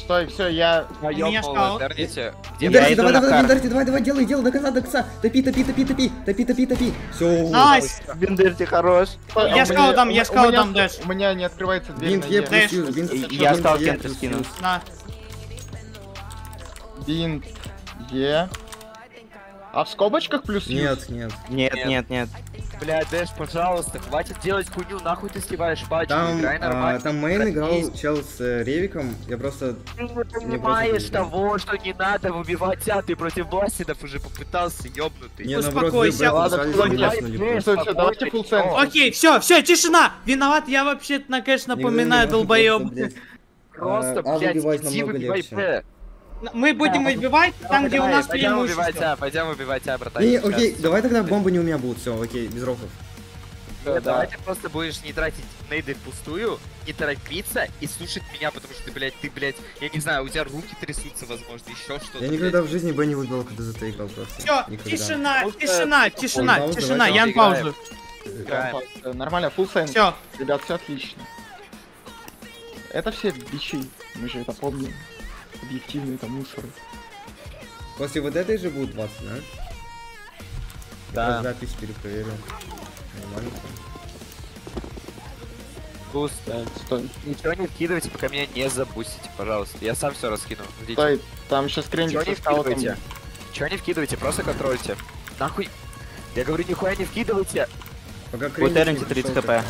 Speaker 3: Стой, все, я...
Speaker 5: Я
Speaker 1: меня
Speaker 2: Виндерти,
Speaker 4: иду
Speaker 2: давай, давай,
Speaker 4: кар.
Speaker 2: Виндерти, давай, давай, делай, делай, до конца, до конца. Топи, топи, топи, топи, топи, топи, топи. Все.
Speaker 1: Nice.
Speaker 4: Виндерти хорош.
Speaker 1: Я
Speaker 3: а
Speaker 1: сказал
Speaker 3: меня-
Speaker 1: там, я
Speaker 3: меня-
Speaker 1: там, Дэш.
Speaker 3: У меня не открывается дверь
Speaker 2: Bind
Speaker 3: E.
Speaker 2: плюс bind
Speaker 4: Я стал
Speaker 2: плюс
Speaker 4: скинул.
Speaker 1: На.
Speaker 3: Bind E. А в скобочках плюс?
Speaker 2: Нет, нет.
Speaker 4: Нет,
Speaker 5: Нет.
Speaker 4: нет.
Speaker 5: Бля, Дэш, пожалуйста, хватит делать хуйню, нахуй ты сливаешь пачку,
Speaker 2: Там,
Speaker 5: играй
Speaker 2: а,
Speaker 5: нормально.
Speaker 2: там
Speaker 5: main
Speaker 2: играл чел с э, Ревиком. Я просто...
Speaker 5: Ты не понимаешь того, что не надо выбивать, а ты против Бластидов уже попытался, ёбнутый.
Speaker 2: Не,
Speaker 1: Успокойся. Окей, все, все, тишина. Виноват, я вообще на кэш напоминаю, долбоеб.
Speaker 2: просто, блядь. А, а
Speaker 5: иди выбивай. П.
Speaker 1: Мы будем убивать там, где у нас
Speaker 5: Пойдем убивать
Speaker 1: преимущество.
Speaker 5: А, пойдем убивать А, братан.
Speaker 2: Не,
Speaker 5: сейчас.
Speaker 2: окей, давай тогда бомбы не у меня будут, все, окей, без рофлов.
Speaker 3: Всё,
Speaker 5: Нет,
Speaker 3: да.
Speaker 5: давай ты просто будешь не тратить нейды впустую, не торопиться и слушать меня, потому что ты, блядь, ты, блядь, я не знаю, у тебя руки трясутся, возможно, еще что-то.
Speaker 2: Я никогда в жизни бы не выбил, когда за играл просто.
Speaker 1: Все,
Speaker 2: Никогда.
Speaker 1: тишина,
Speaker 5: что-
Speaker 1: тишина, тишина,
Speaker 2: Пауза,
Speaker 1: тишина,
Speaker 2: давайте
Speaker 1: Ян
Speaker 5: играем.
Speaker 1: паузу.
Speaker 3: Э, Нормально, full сейн.
Speaker 1: Все,
Speaker 3: Ребят, все отлично. Это все бичи, мы же это помним. Объективные там мусоры.
Speaker 2: После вот этой же будет 20, да?
Speaker 5: Да.
Speaker 2: Запись перепроверил. Нормально.
Speaker 3: Так, стой.
Speaker 5: Ничего не вкидывайте, пока меня не забустите, пожалуйста. Я сам все раскину. Ждите.
Speaker 3: Стой, там сейчас
Speaker 5: Ничего
Speaker 3: кренди
Speaker 5: не
Speaker 3: со скаутом.
Speaker 5: вкидывайте. Ничего не вкидывайте, просто контрольте. Нахуй. Я говорю, нихуя не вкидывайте.
Speaker 2: Пока
Speaker 4: У
Speaker 2: Крейн
Speaker 4: Терренти
Speaker 2: не
Speaker 4: 30
Speaker 2: пришёл,
Speaker 4: хп.
Speaker 2: так,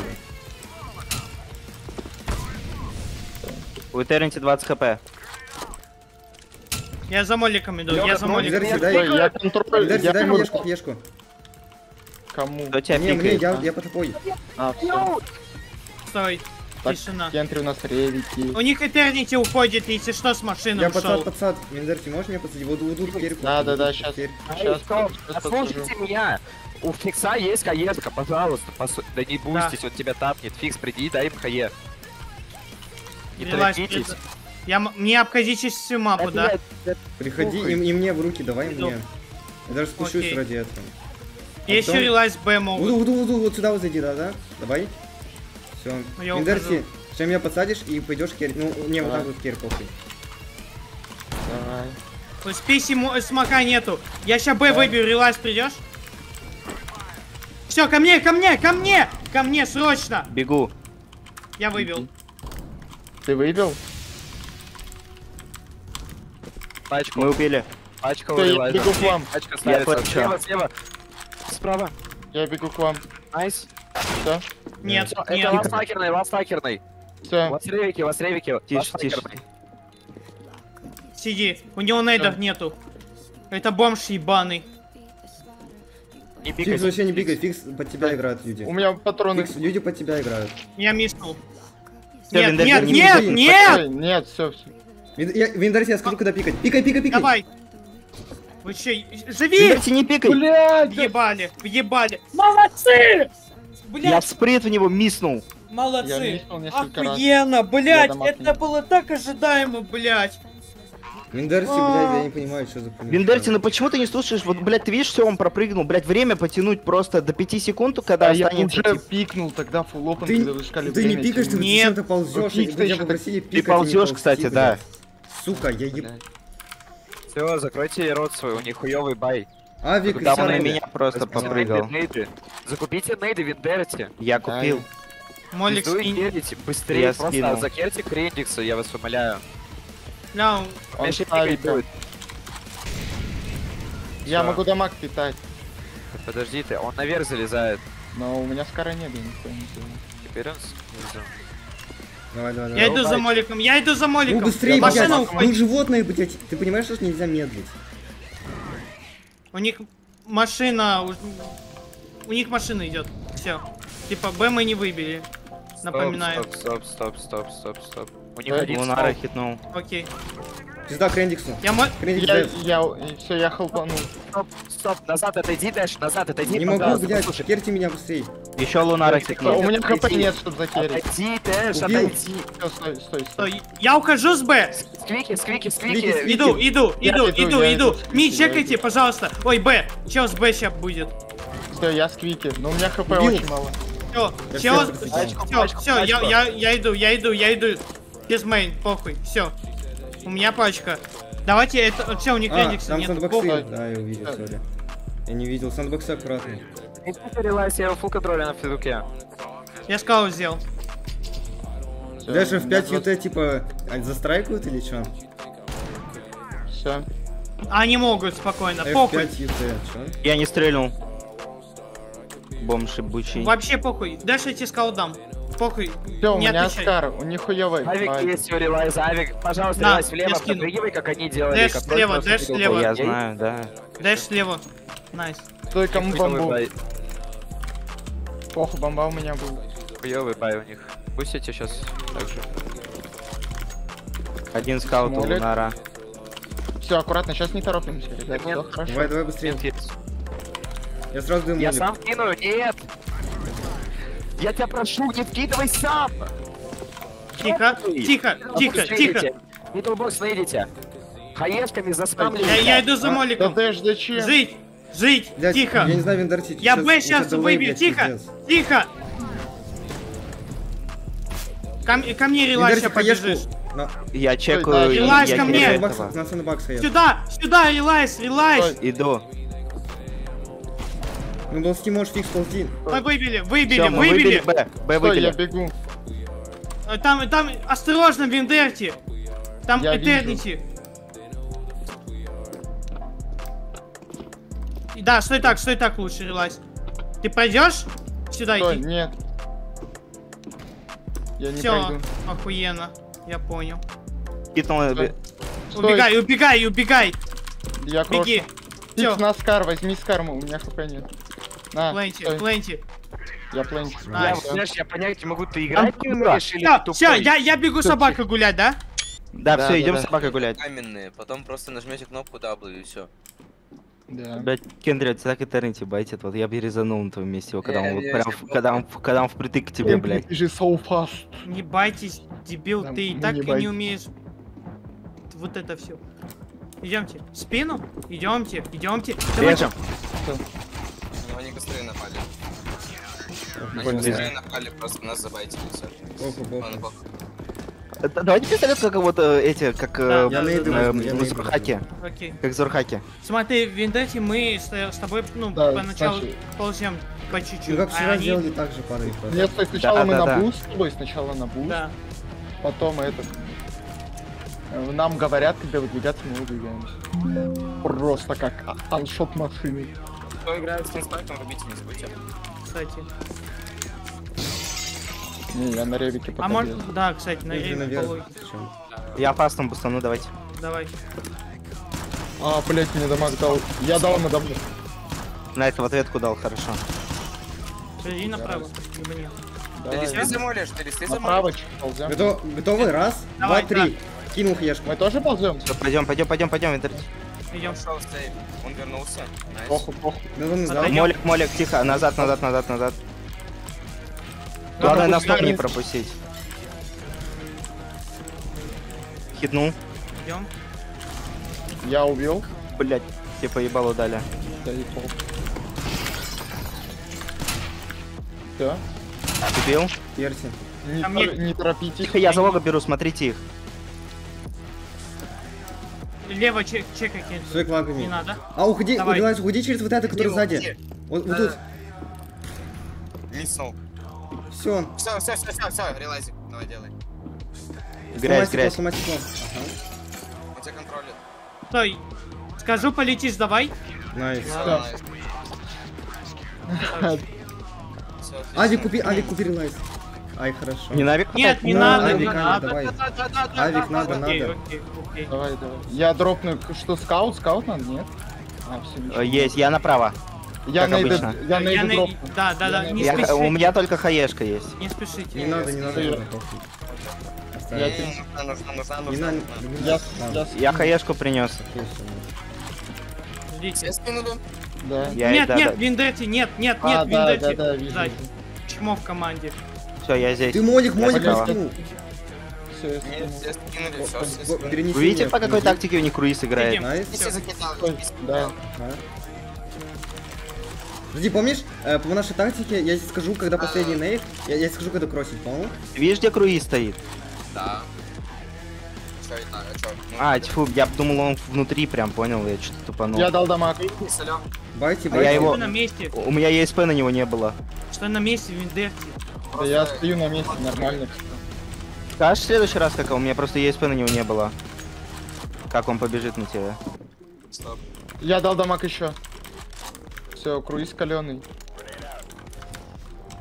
Speaker 4: У Терренти 20 хп.
Speaker 1: Я за моликом иду, я за
Speaker 5: ну,
Speaker 1: моликом.
Speaker 3: Стой,
Speaker 2: дай,
Speaker 3: я контроль, я
Speaker 2: дай мне ешку, ешку.
Speaker 3: Кому?
Speaker 4: Кто тебя
Speaker 2: Не, мне,
Speaker 4: пикает?
Speaker 2: я, я по тобой.
Speaker 3: А, все.
Speaker 1: Стой,
Speaker 3: Так,
Speaker 1: тишина.
Speaker 3: В центре у нас ревики.
Speaker 1: У них Этернити уходит, если что, с машины
Speaker 2: Я
Speaker 1: ушел.
Speaker 2: подсад, подсад. Миндерти, можешь меня подсадить? Вот, вот тут теперь.
Speaker 3: Да, да, да, сейчас. Сейчас, сейчас
Speaker 5: послушайте меня. У Фикса есть хаешка, пожалуйста. Да не бустись, он тебя тапнет. Фикс, приди, дай им хае. Не торопитесь.
Speaker 1: Я, мне обходите всю мапу, да?
Speaker 2: Приходи
Speaker 1: Похуй.
Speaker 2: и, и мне в руки, давай
Speaker 1: Иду.
Speaker 2: мне. Я даже спущусь
Speaker 1: Окей.
Speaker 2: ради этого.
Speaker 1: Я еще
Speaker 2: потом-
Speaker 1: релайз Б могу.
Speaker 2: Уду, уду, уду, вот сюда вот зайди, да, да? Давай. Все.
Speaker 1: Ну, я ухожу.
Speaker 2: сейчас меня подсадишь и пойдешь кер. Ну, не, вот так вот кер, похуй.
Speaker 3: Давай.
Speaker 1: То есть писи мо- смока нету. Я ща Б выберу, релайз придешь? Все, ко мне, ко мне, ко мне! Ко мне, срочно!
Speaker 4: Бегу.
Speaker 1: Я выбил.
Speaker 3: Ты выбил?
Speaker 5: Пачку,
Speaker 4: Мы убили.
Speaker 5: пачка
Speaker 3: Стой, я бегу к вам.
Speaker 5: Пачка ставится. Слева, слева. Справа.
Speaker 3: Я бегу к вам.
Speaker 5: Nice.
Speaker 3: Все,
Speaker 1: Нет,
Speaker 5: Всё, Это
Speaker 1: нет.
Speaker 5: лакерный, last лакерный. У
Speaker 3: все.
Speaker 5: вас ревики, вас ревики.
Speaker 4: Тише, тише.
Speaker 1: Сиди. У него нейдов нету. Это бомж ебаный.
Speaker 5: Не
Speaker 2: Фикс вообще не бегай, фикс под тебя играют люди.
Speaker 3: У меня патроны.
Speaker 2: Фикс, люди под тебя играют.
Speaker 1: Я миснул. Нет, нет,
Speaker 2: не
Speaker 1: нет, нет!
Speaker 3: Нет, все, все.
Speaker 2: Я- Виндерти, я скажу, куда пикать. Пикай, пикай, пикай.
Speaker 1: Давай. Вы че, живи!
Speaker 4: Виндерти, не пикай.
Speaker 3: Блядь!
Speaker 1: Въебали, въебали. Молодцы!
Speaker 4: Я
Speaker 1: Блядь,
Speaker 4: в сприт в него миснул.
Speaker 3: Я
Speaker 1: молодцы. Охуенно, блядь, это было так ожидаемо, блядь.
Speaker 2: Виндерти, блядь, я не понимаю, что за хуйня.
Speaker 4: Виндерти, ну почему ты не слушаешь? Вот, блядь, ты видишь, все, он пропрыгнул. Блядь, время потянуть просто до 5 секунд, когда
Speaker 3: Да, я
Speaker 4: останется...
Speaker 3: уже
Speaker 4: тип.
Speaker 3: пикнул тогда full open,
Speaker 2: Ты,
Speaker 3: когда вы искали
Speaker 2: ты не пикаешь, ты
Speaker 3: тянуть.
Speaker 1: Нет.
Speaker 2: зачем ты ползешь?
Speaker 3: Ну,
Speaker 2: Я
Speaker 3: ты
Speaker 2: а
Speaker 4: ползешь, кстати,
Speaker 2: блядь.
Speaker 4: да.
Speaker 2: Сука, я еб...
Speaker 5: Все, закройте рот свой, у них хуёвый buy.
Speaker 2: Авик, всё,
Speaker 4: на меня просто попрыгал.
Speaker 5: Нейды. Закупите нейды, виндерти.
Speaker 4: Я купил.
Speaker 1: Молик скинь.
Speaker 5: керите, быстрее,
Speaker 4: Я
Speaker 5: просто
Speaker 4: скинул.
Speaker 5: закерьте Крендикса, я вас умоляю.
Speaker 1: Бля,
Speaker 3: Он ставит. Я
Speaker 5: Всё.
Speaker 3: могу дамаг питать,
Speaker 5: Подожди ты, он наверх залезает.
Speaker 3: но у меня скоро нет, я никто не сделаю.
Speaker 5: Теперь он снизу.
Speaker 2: Давай, давай,
Speaker 1: Я
Speaker 2: давай.
Speaker 1: иду за моликом, я иду за моликом.
Speaker 2: Ну быстрее,
Speaker 1: Машина
Speaker 2: блядь. Ну животные, блядь. Ты понимаешь, что нельзя медлить?
Speaker 1: У них машина... у- них машина идет. Все. Типа, Б мы не выбили. Напоминаю.
Speaker 5: Стоп, стоп, стоп, стоп, стоп, стоп. У них один
Speaker 4: Лунара хитнул.
Speaker 1: Окей.
Speaker 2: Пизда Крендиксу.
Speaker 1: Я мо...
Speaker 2: Крендикс,
Speaker 3: Я,
Speaker 2: блядь.
Speaker 3: я, все, я хелпанул.
Speaker 5: Стоп, стоп, назад отойди, Дэш, назад отойди,
Speaker 2: Не могу, блядь.
Speaker 5: послушай.
Speaker 2: Керьте меня быстрее.
Speaker 4: Еще Лунара
Speaker 5: Ой,
Speaker 3: А
Speaker 4: хитнул.
Speaker 3: у меня хп нет, чтобы закерить.
Speaker 5: Отойди, Дэш,
Speaker 2: Убил.
Speaker 5: отойди.
Speaker 3: Все, стой, стой, стой.
Speaker 1: Стой, Я ухожу с Б.
Speaker 5: Сквики, сквики,
Speaker 2: Сквики.
Speaker 1: Иду, иду,
Speaker 3: Я
Speaker 1: иду,
Speaker 3: иду,
Speaker 1: иду,
Speaker 3: я
Speaker 1: Ми,
Speaker 3: я
Speaker 1: чекайте,
Speaker 3: иду.
Speaker 1: пожалуйста. Ой, Б. Чел с Б сейчас будет.
Speaker 3: Все, я squeaky, но у меня хп
Speaker 2: Убил.
Speaker 3: очень мало.
Speaker 1: Все,
Speaker 2: Я
Speaker 1: все, все, я, я, я иду, я иду, я иду. Без main, похуй, все. У меня пачка. Давайте это, все, у них
Speaker 2: А, там
Speaker 1: нет.
Speaker 2: сандбоксы.
Speaker 1: похуй.
Speaker 2: Да, я увидел, sorry. Я не видел. Сандбоксы аккуратно.
Speaker 5: Релайз, я full контроля на физуке.
Speaker 1: Я скаут сделал.
Speaker 2: Даже в
Speaker 3: меня
Speaker 2: 5 ют типа а, застрайкают или что?
Speaker 3: Все.
Speaker 1: Они могут спокойно, похуй.
Speaker 2: F5 ют, чё?
Speaker 4: Я не стрельнул. Бомж ебучий.
Speaker 1: Вообще похуй. Дальше я тебе скаут дам. Похуй.
Speaker 3: Все, у меня
Speaker 1: отвечай.
Speaker 3: Аскар, у них хуёвый.
Speaker 5: Авик
Speaker 3: Ай,
Speaker 5: есть у релайза, Авик, пожалуйста,
Speaker 1: На,
Speaker 5: релайз влево, подпрыгивай, как они делали. Dash
Speaker 1: слева,
Speaker 5: dash
Speaker 1: слева.
Speaker 4: Я знаю, да.
Speaker 1: Dash слева. Найс.
Speaker 3: Стой, кому бомбу? Похуй, бомба у меня был.
Speaker 5: хуёвый buy у них. Пусть я тебе сейчас так же.
Speaker 4: Один скаут у. Лунара.
Speaker 3: Все, аккуратно, сейчас не торопимся, ребят.
Speaker 5: Нет.
Speaker 3: Хорошо.
Speaker 2: Давай, давай быстрее.
Speaker 5: Нет.
Speaker 2: Я сразу даю
Speaker 5: Я сам кину, нет!
Speaker 7: Я тебя прошу, не вкидывай сам!
Speaker 1: Тихо, тихо, тихо, тихо.
Speaker 7: Middle box выйдите. Хаешками
Speaker 1: Я,
Speaker 7: заспамливайте.
Speaker 1: я иду за
Speaker 3: Да
Speaker 1: моликом.
Speaker 3: ты ж зачем?
Speaker 1: Жить, жить,
Speaker 2: Блядь,
Speaker 1: тихо.
Speaker 2: Я не знаю, Виндарти.
Speaker 1: Я Б сейчас выбью, тихо, тихо. Ко, ко мне сейчас побежишь.
Speaker 4: Я
Speaker 3: да,
Speaker 4: чекаю,
Speaker 1: Релайз
Speaker 4: я
Speaker 1: ко мне. Сюда, сюда, релайс, релайс.
Speaker 4: Иду.
Speaker 2: Ну, ползти можешь фикс ползти.
Speaker 1: Мы выбили, выбили,
Speaker 4: Всё, мы выбили
Speaker 1: выбили.
Speaker 4: Б. Б
Speaker 3: Стой, я
Speaker 4: выбили.
Speaker 3: бегу.
Speaker 1: Там, там, осторожно, Виндерти. Там
Speaker 3: Я
Speaker 1: Этернити. И Да, стой так, стой так лучше, релайс. Ты пройдешь? Сюда
Speaker 3: Стой,
Speaker 1: иди.
Speaker 3: нет. Я не
Speaker 1: Все,
Speaker 3: пойду.
Speaker 1: охуенно. Я понял.
Speaker 4: Китнул.
Speaker 3: Стой.
Speaker 1: Убегай, убегай, убегай.
Speaker 3: я.
Speaker 1: Беги.
Speaker 3: Все.
Speaker 1: Все,
Speaker 3: на Скар, возьми Скар, у меня хп нет. На,
Speaker 1: пленти,
Speaker 3: стой,
Speaker 1: пленти.
Speaker 3: я пленти.
Speaker 1: А,
Speaker 3: Всё.
Speaker 7: Знаешь, я понять не могу, ты играть не умеешь или
Speaker 1: Все,
Speaker 7: ты
Speaker 1: все, я, я бегу собака гулять, да?
Speaker 4: Да,
Speaker 3: Да,
Speaker 4: все,
Speaker 3: да,
Speaker 4: идем
Speaker 3: да.
Speaker 4: с собакой гулять.
Speaker 8: каменные, потом просто нажмете кнопку W и все.
Speaker 3: Да.
Speaker 4: Блять, Кендрид, так Этернити байтит, вот я бы резанул на твоем месте его, когда
Speaker 8: Я-
Speaker 4: он вот
Speaker 8: я
Speaker 4: прям, в- когда он, в- когда он впритык к тебе, блядь.
Speaker 3: Ты же so fast.
Speaker 1: Не байтесь, дебил,
Speaker 3: Да,
Speaker 1: ты и так
Speaker 3: не
Speaker 1: и не
Speaker 3: байтесь.
Speaker 1: умеешь. Вот это все. Идемте. Спину? Идемте, идемте.
Speaker 4: Режем.
Speaker 8: Они быстрее напали. Они
Speaker 3: Блин.
Speaker 8: быстрее напали, просто нас забайтили
Speaker 4: Давайте пистолет, как вот э, эти, как
Speaker 1: Да,
Speaker 4: э,
Speaker 1: да,
Speaker 4: э. Как Зурхаке.
Speaker 1: Смотри, в Вендетте мы с, с тобой, ну,
Speaker 3: Да,
Speaker 1: поначалу ползем по чуть-чуть.
Speaker 2: Ну, как
Speaker 1: а
Speaker 2: вчера
Speaker 1: они-
Speaker 2: сделали, так же просто.
Speaker 3: Нет, стой, сначала
Speaker 4: Да,
Speaker 3: мы
Speaker 4: да,
Speaker 3: на
Speaker 4: да.
Speaker 3: буст с тобой, сначала на буст,
Speaker 1: Да.
Speaker 3: потом этот. э, Нам говорят, когда выдвигаться, мы выдвигаемся. Просто как аншот машины.
Speaker 8: Кто играет с инспектом, рубите не забудьте.
Speaker 1: Кстати.
Speaker 3: Не, я на ревике пока
Speaker 1: А
Speaker 3: без.
Speaker 1: да, кстати, на полой.
Speaker 2: Зачем?
Speaker 4: Я фастом бустану, давайте.
Speaker 1: Давай.
Speaker 3: А, блять, мне дамаг дал. Я дал ему дамаг.
Speaker 4: На это в ответку дал, хорошо.
Speaker 1: Иди направо. Либо нет.
Speaker 8: Ты листы замолишь, ты листы замолишь.
Speaker 3: Направо
Speaker 2: Готовы? Раз, два,
Speaker 1: Давай,
Speaker 2: три. Кинул хаешку.
Speaker 3: Мы тоже ползем?
Speaker 4: Пойдем, пойдем, пойдем, пойдем, Винтерти.
Speaker 1: Идем.
Speaker 8: Он вернулся.
Speaker 3: Похуй, похуй.
Speaker 2: Он сдал.
Speaker 1: Отойдем.
Speaker 4: Молик, молик, тихо, назад, назад, назад, назад. Главное на стоп не пропустить. Хитнул.
Speaker 1: Идем.
Speaker 3: Я убил.
Speaker 4: Блять, тебе поебало дали.
Speaker 3: Да и пол. Все.
Speaker 4: Убил.
Speaker 2: Перси.
Speaker 3: Не,
Speaker 1: А
Speaker 3: тор- не торопитесь.
Speaker 4: Тихо, я залога беру, смотрите их.
Speaker 1: Лево чек, чекай, Кен.
Speaker 2: С лагами.
Speaker 1: Не надо.
Speaker 2: А, уходи,
Speaker 1: Давай.
Speaker 2: уходи, через вот это, который
Speaker 8: Лево,
Speaker 2: сзади.
Speaker 8: уходи.
Speaker 2: Вот, вот тут.
Speaker 8: Лиснул.
Speaker 2: Все.
Speaker 8: Все, все, все, все, все, релайзик. Давай делай.
Speaker 4: Грязь, грязь.
Speaker 2: Сломать стекло.
Speaker 8: Он тебя контролит.
Speaker 1: Стой. Скажу, полетишь, давай.
Speaker 2: Ага. Найс.
Speaker 8: Отлично.
Speaker 2: купи, Авик купи релайз. Ай, хорошо.
Speaker 4: Не навик
Speaker 1: Нет, не
Speaker 2: Ну,
Speaker 1: надо, не
Speaker 2: Авик,
Speaker 1: надо.
Speaker 2: давай.
Speaker 1: Да, да, да, да, да,
Speaker 2: Авик, надо,
Speaker 1: окей,
Speaker 2: надо.
Speaker 1: окей, окей.
Speaker 3: Давай, давай. Я дропну, что, скаут? Скаут надо, нет? А, все.
Speaker 4: Э, Есть, я направо.
Speaker 3: Я
Speaker 4: как обычно.
Speaker 3: я
Speaker 1: Я
Speaker 3: найду
Speaker 1: на-
Speaker 3: дропну.
Speaker 1: Да, да, да, не
Speaker 4: Я-
Speaker 1: спешите.
Speaker 4: у меня только хаешка есть.
Speaker 1: Не спешите.
Speaker 2: Не надо, не надо.
Speaker 3: Я-
Speaker 2: не.
Speaker 3: Я
Speaker 8: Не, не,
Speaker 2: Не.
Speaker 3: Я, я,
Speaker 4: Я хаешку принес.
Speaker 1: Ждите.
Speaker 3: Да.
Speaker 4: Я,
Speaker 1: Нет,
Speaker 4: да,
Speaker 1: нет,
Speaker 4: да.
Speaker 1: Виндетти, нет, нет,
Speaker 3: А,
Speaker 1: нет,
Speaker 3: да, да,
Speaker 1: Виндетти.
Speaker 3: да, вижу.
Speaker 1: Чмо в команде.
Speaker 4: Все, я здесь.
Speaker 2: Ты молик,
Speaker 4: Я
Speaker 2: молик
Speaker 4: поняла.
Speaker 2: раскинул.
Speaker 3: Все, я скинул.
Speaker 4: Вы видите, по какой тактике у них Круиз играет?
Speaker 3: Да.
Speaker 2: Подожди, помнишь, э, по нашей тактике, я тебе скажу, когда последний нейв, я, я скажу, когда кросить, по-моему.
Speaker 4: Видишь, где Круиз стоит?
Speaker 8: Да. Чё а чё? Ну,
Speaker 4: А, тьфу, я думал, он внутри прям, понял, я что-то тупанул.
Speaker 3: Я дал дамаг.
Speaker 8: Салё.
Speaker 2: Байте,
Speaker 4: А
Speaker 2: байте.
Speaker 4: я его-
Speaker 1: на месте?
Speaker 4: У меня ЕСП на него не было.
Speaker 1: Что на месте Виндетти?
Speaker 3: Да я стою на месте, нормально.
Speaker 4: Скажешь в следующий раз, как у меня просто ЕСП на него не было. Как он побежит на тебя?
Speaker 8: Стоп.
Speaker 3: Я дал дамаг еще. Все, круиз каленый.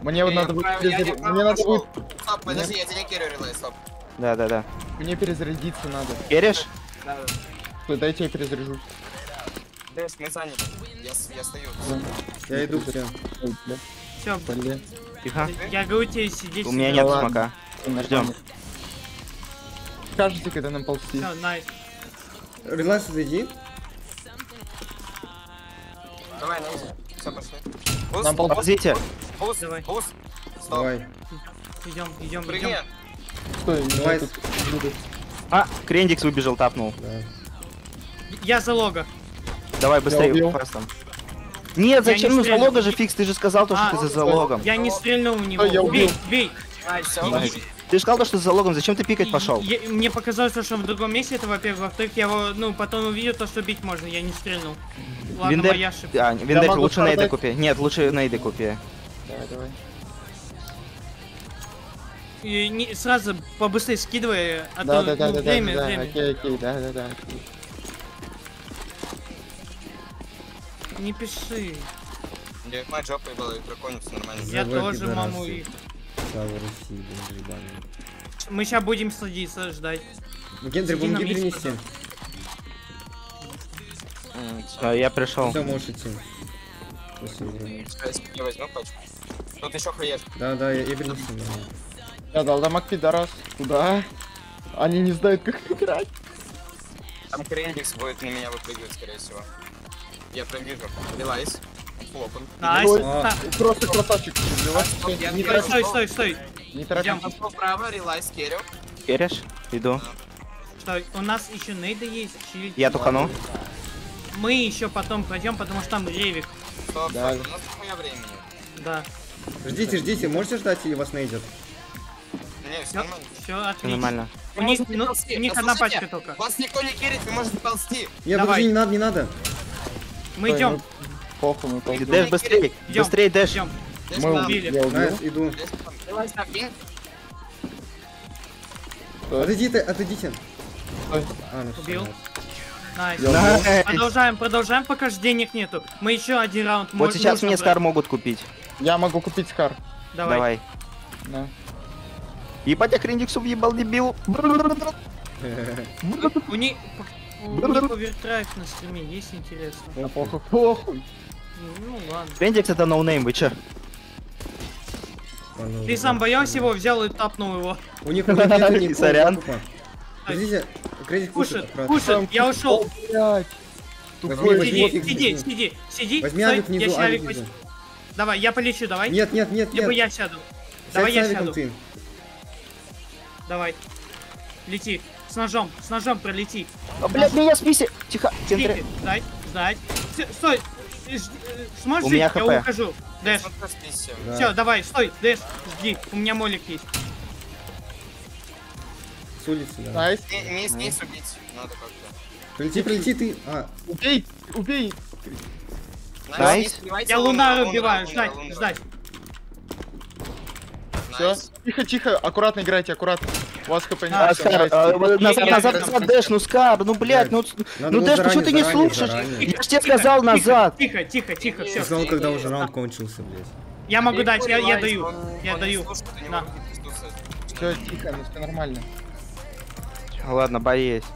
Speaker 3: Мне вот надо будет Мне надо будет...
Speaker 8: Стоп, подожди, я тебе не керю релайз, стоп.
Speaker 4: Да, да, да.
Speaker 3: Мне перезарядиться надо.
Speaker 4: Веришь?
Speaker 3: Стой, дайте я перезаряжусь.
Speaker 8: Дэс, мы заняты. Я, я стою.
Speaker 2: Я иду
Speaker 3: бля,
Speaker 1: Все,
Speaker 3: блин.
Speaker 4: Тихо.
Speaker 1: я говорю тебе сидеть.
Speaker 4: У меня нет смока. Ждем.
Speaker 3: Скажите, когда нам ползти.
Speaker 2: Релайз зайди.
Speaker 8: Давай, на Все, пошли.
Speaker 3: Нам
Speaker 4: Ползите.
Speaker 8: пуст,
Speaker 1: Давай.
Speaker 8: пуст.
Speaker 2: Давай.
Speaker 1: Идем, идем, идем.
Speaker 3: Стой,
Speaker 2: Давай.
Speaker 4: А, Крендикс выбежал, тапнул.
Speaker 2: Да.
Speaker 1: Я залога.
Speaker 4: Давай быстрее, фастом. Нет, зачем?
Speaker 1: не
Speaker 4: Ну залога же фикс, ты же сказал то, что
Speaker 1: А,
Speaker 4: ты за залогом.
Speaker 1: Я не стрельнул в него.
Speaker 3: Я
Speaker 1: Бей,
Speaker 3: убил.
Speaker 1: бей.
Speaker 4: Найс. Ты же сказал то, что за залогом, зачем ты пикать пошел?
Speaker 1: Я- мне показалось, что в другом месте, это во-первых. Во-вторых, я его, ну, потом увидел то, что бить можно, я не стрельнул. Ладно,
Speaker 4: Виндер-
Speaker 1: моя ошибка.
Speaker 4: А, Виндер, лучше нейды
Speaker 3: продать.
Speaker 4: купи. Нет, лучше нейды купи.
Speaker 3: Давай, давай.
Speaker 1: И не, сразу побыстрее скидывай, а
Speaker 3: Да,
Speaker 1: то
Speaker 3: да, да,
Speaker 1: ну,
Speaker 3: да, да,
Speaker 1: время,
Speaker 3: да,
Speaker 1: время.
Speaker 3: окей, окей, да, да, да. окей.
Speaker 1: Не пиши.
Speaker 8: Я моя жопа была и драконец нормально.
Speaker 1: Я
Speaker 2: Забой,
Speaker 1: тоже
Speaker 2: пидорасы.
Speaker 1: маму и...
Speaker 2: России.
Speaker 1: Мы сейчас будем садиться, ждать.
Speaker 2: Ну, помоги
Speaker 1: месте,
Speaker 2: перенести.
Speaker 4: А, я пришел.
Speaker 2: Все, можешь идти. Спасибо.
Speaker 8: Я возьму пачку. Тут еще хаешь.
Speaker 2: Да, да, я, я перенесу. да.
Speaker 3: Я дал дамаг пидорас. Куда? Они не знают, как играть.
Speaker 8: Там Крендикс будет на меня выпрыгивать, скорее всего. Я прям вижу. Релайз. Флопан.
Speaker 1: Найс. Так,
Speaker 3: Просто красавчик.
Speaker 8: Я
Speaker 3: Не
Speaker 1: стой,
Speaker 3: торопись,
Speaker 1: стой, стой, стой.
Speaker 3: не торопись.
Speaker 8: Отпал вправо, релайз, керил.
Speaker 4: Керешь? Иду.
Speaker 1: Стой, у нас еще нейда есть. чили.
Speaker 4: Я тухану.
Speaker 1: Мы еще потом пройдем, потому что там ревик.
Speaker 8: Стоп,
Speaker 3: Да.
Speaker 8: у нас нихуя времени.
Speaker 1: Да.
Speaker 2: Ждите, ждите, можете ждать или вас найдет?
Speaker 8: Не, все
Speaker 1: Все,
Speaker 8: нормально.
Speaker 1: все
Speaker 4: Всё
Speaker 1: отлично.
Speaker 4: нормально.
Speaker 1: У них, ну, у них одна пачка только.
Speaker 8: Вас никто не керит, вы можете ползти.
Speaker 2: Не, подожди, не надо, не надо.
Speaker 1: Мы идем,
Speaker 3: ну, Похуй, мы похуй.
Speaker 4: Dash, быстрее.
Speaker 1: идем.
Speaker 4: Быстрее, Dash.
Speaker 1: Идем.
Speaker 3: Мы
Speaker 1: убили.
Speaker 3: Я убил.
Speaker 2: Найс, иду.
Speaker 8: Пинг.
Speaker 3: Стой.
Speaker 2: Отойдите. А, ну
Speaker 1: Убил.
Speaker 2: найс.
Speaker 1: Найс. Продолжаем, продолжаем, пока ж денег нету. Мы еще один раунд
Speaker 4: Вот сейчас мне. SCAR могут купить.
Speaker 3: Я могу купить SCAR.
Speaker 1: Давай.
Speaker 4: Давай.
Speaker 3: Да.
Speaker 4: Ебать, я Крендиксу въебал, дебил.
Speaker 1: У них, Overdrive на стриме есть интересно.
Speaker 3: Да похуй. Похуй.
Speaker 1: Ну ладно.
Speaker 4: Крендикс это ноунейм, вы чё?
Speaker 2: Ладно,
Speaker 1: Ты
Speaker 2: уже,
Speaker 1: сам боялся его, взял и тапнул его.
Speaker 2: У них уже нету никакого
Speaker 4: Сорян.
Speaker 2: Подождите, кредит
Speaker 1: Кушает,
Speaker 2: кушает.
Speaker 1: я ушел.
Speaker 3: Тупой.
Speaker 1: Сиди, сиди, сиди, сиди.
Speaker 2: Возьми авик
Speaker 1: я
Speaker 2: внизу, авик внизу.
Speaker 1: Давай, я полечу, давай.
Speaker 2: Нет, нет, нет,
Speaker 1: Либо
Speaker 2: нет.
Speaker 1: я сяду.
Speaker 2: Сядь
Speaker 1: Давай я сяду.
Speaker 2: ты.
Speaker 1: Давай. Лети. С ножом, с ножом пролети.
Speaker 4: А, блядь, меня списи. Тихо,
Speaker 1: Ждите.
Speaker 4: кентри.
Speaker 1: Ждать, Стой. Э, э, Сможешь
Speaker 4: У
Speaker 1: жить?
Speaker 4: меня
Speaker 1: Я
Speaker 4: хп.
Speaker 1: ухожу. Дэш.
Speaker 2: Да.
Speaker 1: Все, давай, стой, Дэш, жди. У меня молик есть.
Speaker 2: С улицы, да.
Speaker 3: Найс.
Speaker 8: Не, не снизу убить. Надо как-то.
Speaker 2: Прилети, прилети ты. А,
Speaker 3: Убей. Убей.
Speaker 8: Nice.
Speaker 1: Я Лунара убиваю, ждать, ждать.
Speaker 3: Все. Тихо, тихо. Аккуратно играйте, аккуратно. У вас HP не
Speaker 1: А,
Speaker 4: А,
Speaker 3: всё,
Speaker 4: Скар,
Speaker 3: nice.
Speaker 4: а, вот назад, назад, Дэш, ну Скар, ну блядь, ну, ну Дэш, ты что ты не
Speaker 2: заранее,
Speaker 4: слушаешь?
Speaker 2: заранее.
Speaker 4: Я ж тебе сказал назад.
Speaker 1: Тихо, тихо, тихо, все.
Speaker 2: сказал, когда уже раунд кончился, блядь.
Speaker 1: Я могу дать, я, даю. Я даю.
Speaker 3: Все, тихо, ну все нормально.
Speaker 4: Ладно, бой есть.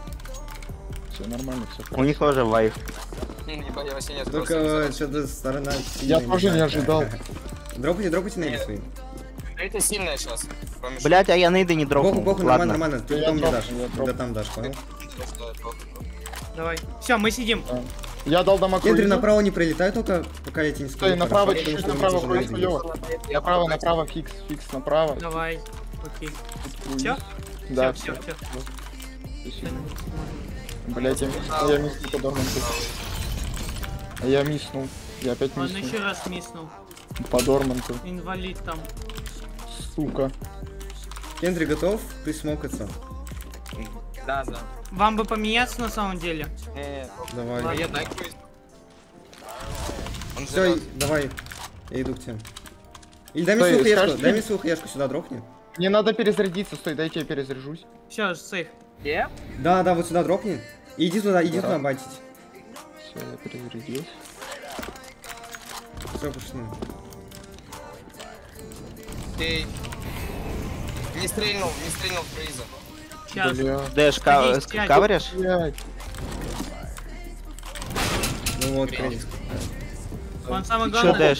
Speaker 3: Все нормально, все
Speaker 4: У них тоже вайф.
Speaker 2: Только что-то сторона
Speaker 3: Я тоже не ожидал.
Speaker 2: Дропайте, дропайте на свои.
Speaker 8: Это сильная сейчас.
Speaker 4: Блять, а я нейды не дропнул.
Speaker 2: похуй, нормально,
Speaker 4: Ладно.
Speaker 2: нормально. Ты
Speaker 3: Я
Speaker 2: потом мне дашь,
Speaker 3: я
Speaker 2: когда
Speaker 3: дропну.
Speaker 2: там дашь, понял?
Speaker 1: Давай. Все, мы сидим.
Speaker 3: Я дал дамаг Руизу.
Speaker 2: направо не прилетай только, пока я тебе не скажу.
Speaker 3: Стой, направо, чуть-чуть направо,
Speaker 2: мне
Speaker 3: Руиз
Speaker 2: тяжело
Speaker 3: хуёво.
Speaker 2: идти.
Speaker 3: Направо, направо, фикс, фикс, направо.
Speaker 1: Давай. Окей. Все?
Speaker 3: Да,
Speaker 1: все,
Speaker 3: все.
Speaker 1: все.
Speaker 3: Блять, я миснул, я миснул по Дорманту. А я миснул. Я опять
Speaker 1: Он
Speaker 3: миснул.
Speaker 1: еще раз миснул.
Speaker 3: По Дорманту.
Speaker 1: Инвалид там.
Speaker 3: Сука.
Speaker 2: Кентри готов присмокаться?
Speaker 8: Да, да.
Speaker 1: Вам бы поменяться на самом деле.
Speaker 8: Не,
Speaker 2: Давай.
Speaker 8: а я. Он
Speaker 2: Все, давай. Я иду к тебе. Или дай мне свою хаешку,
Speaker 3: скажешь,
Speaker 2: дай
Speaker 3: ты-
Speaker 2: мне свою хаешку сюда дропни.
Speaker 3: Мне надо перезарядиться, стой, дайте я перезаряжусь.
Speaker 1: Все, сейф.
Speaker 2: Да, да, вот сюда дропни. Иди туда, иди
Speaker 3: Да.
Speaker 2: туда байтить.
Speaker 3: Все, я перезарядился.
Speaker 2: Все, пошли.
Speaker 8: Эй. Не стрельнул, не стрельнул в круиза.
Speaker 1: Сейчас.
Speaker 3: Бля.
Speaker 4: Дэш, ка- каверишь?
Speaker 3: Блять.
Speaker 2: Ну вот, кредит.
Speaker 1: Он самое
Speaker 4: Ты чё,
Speaker 1: главное,
Speaker 4: Дэш?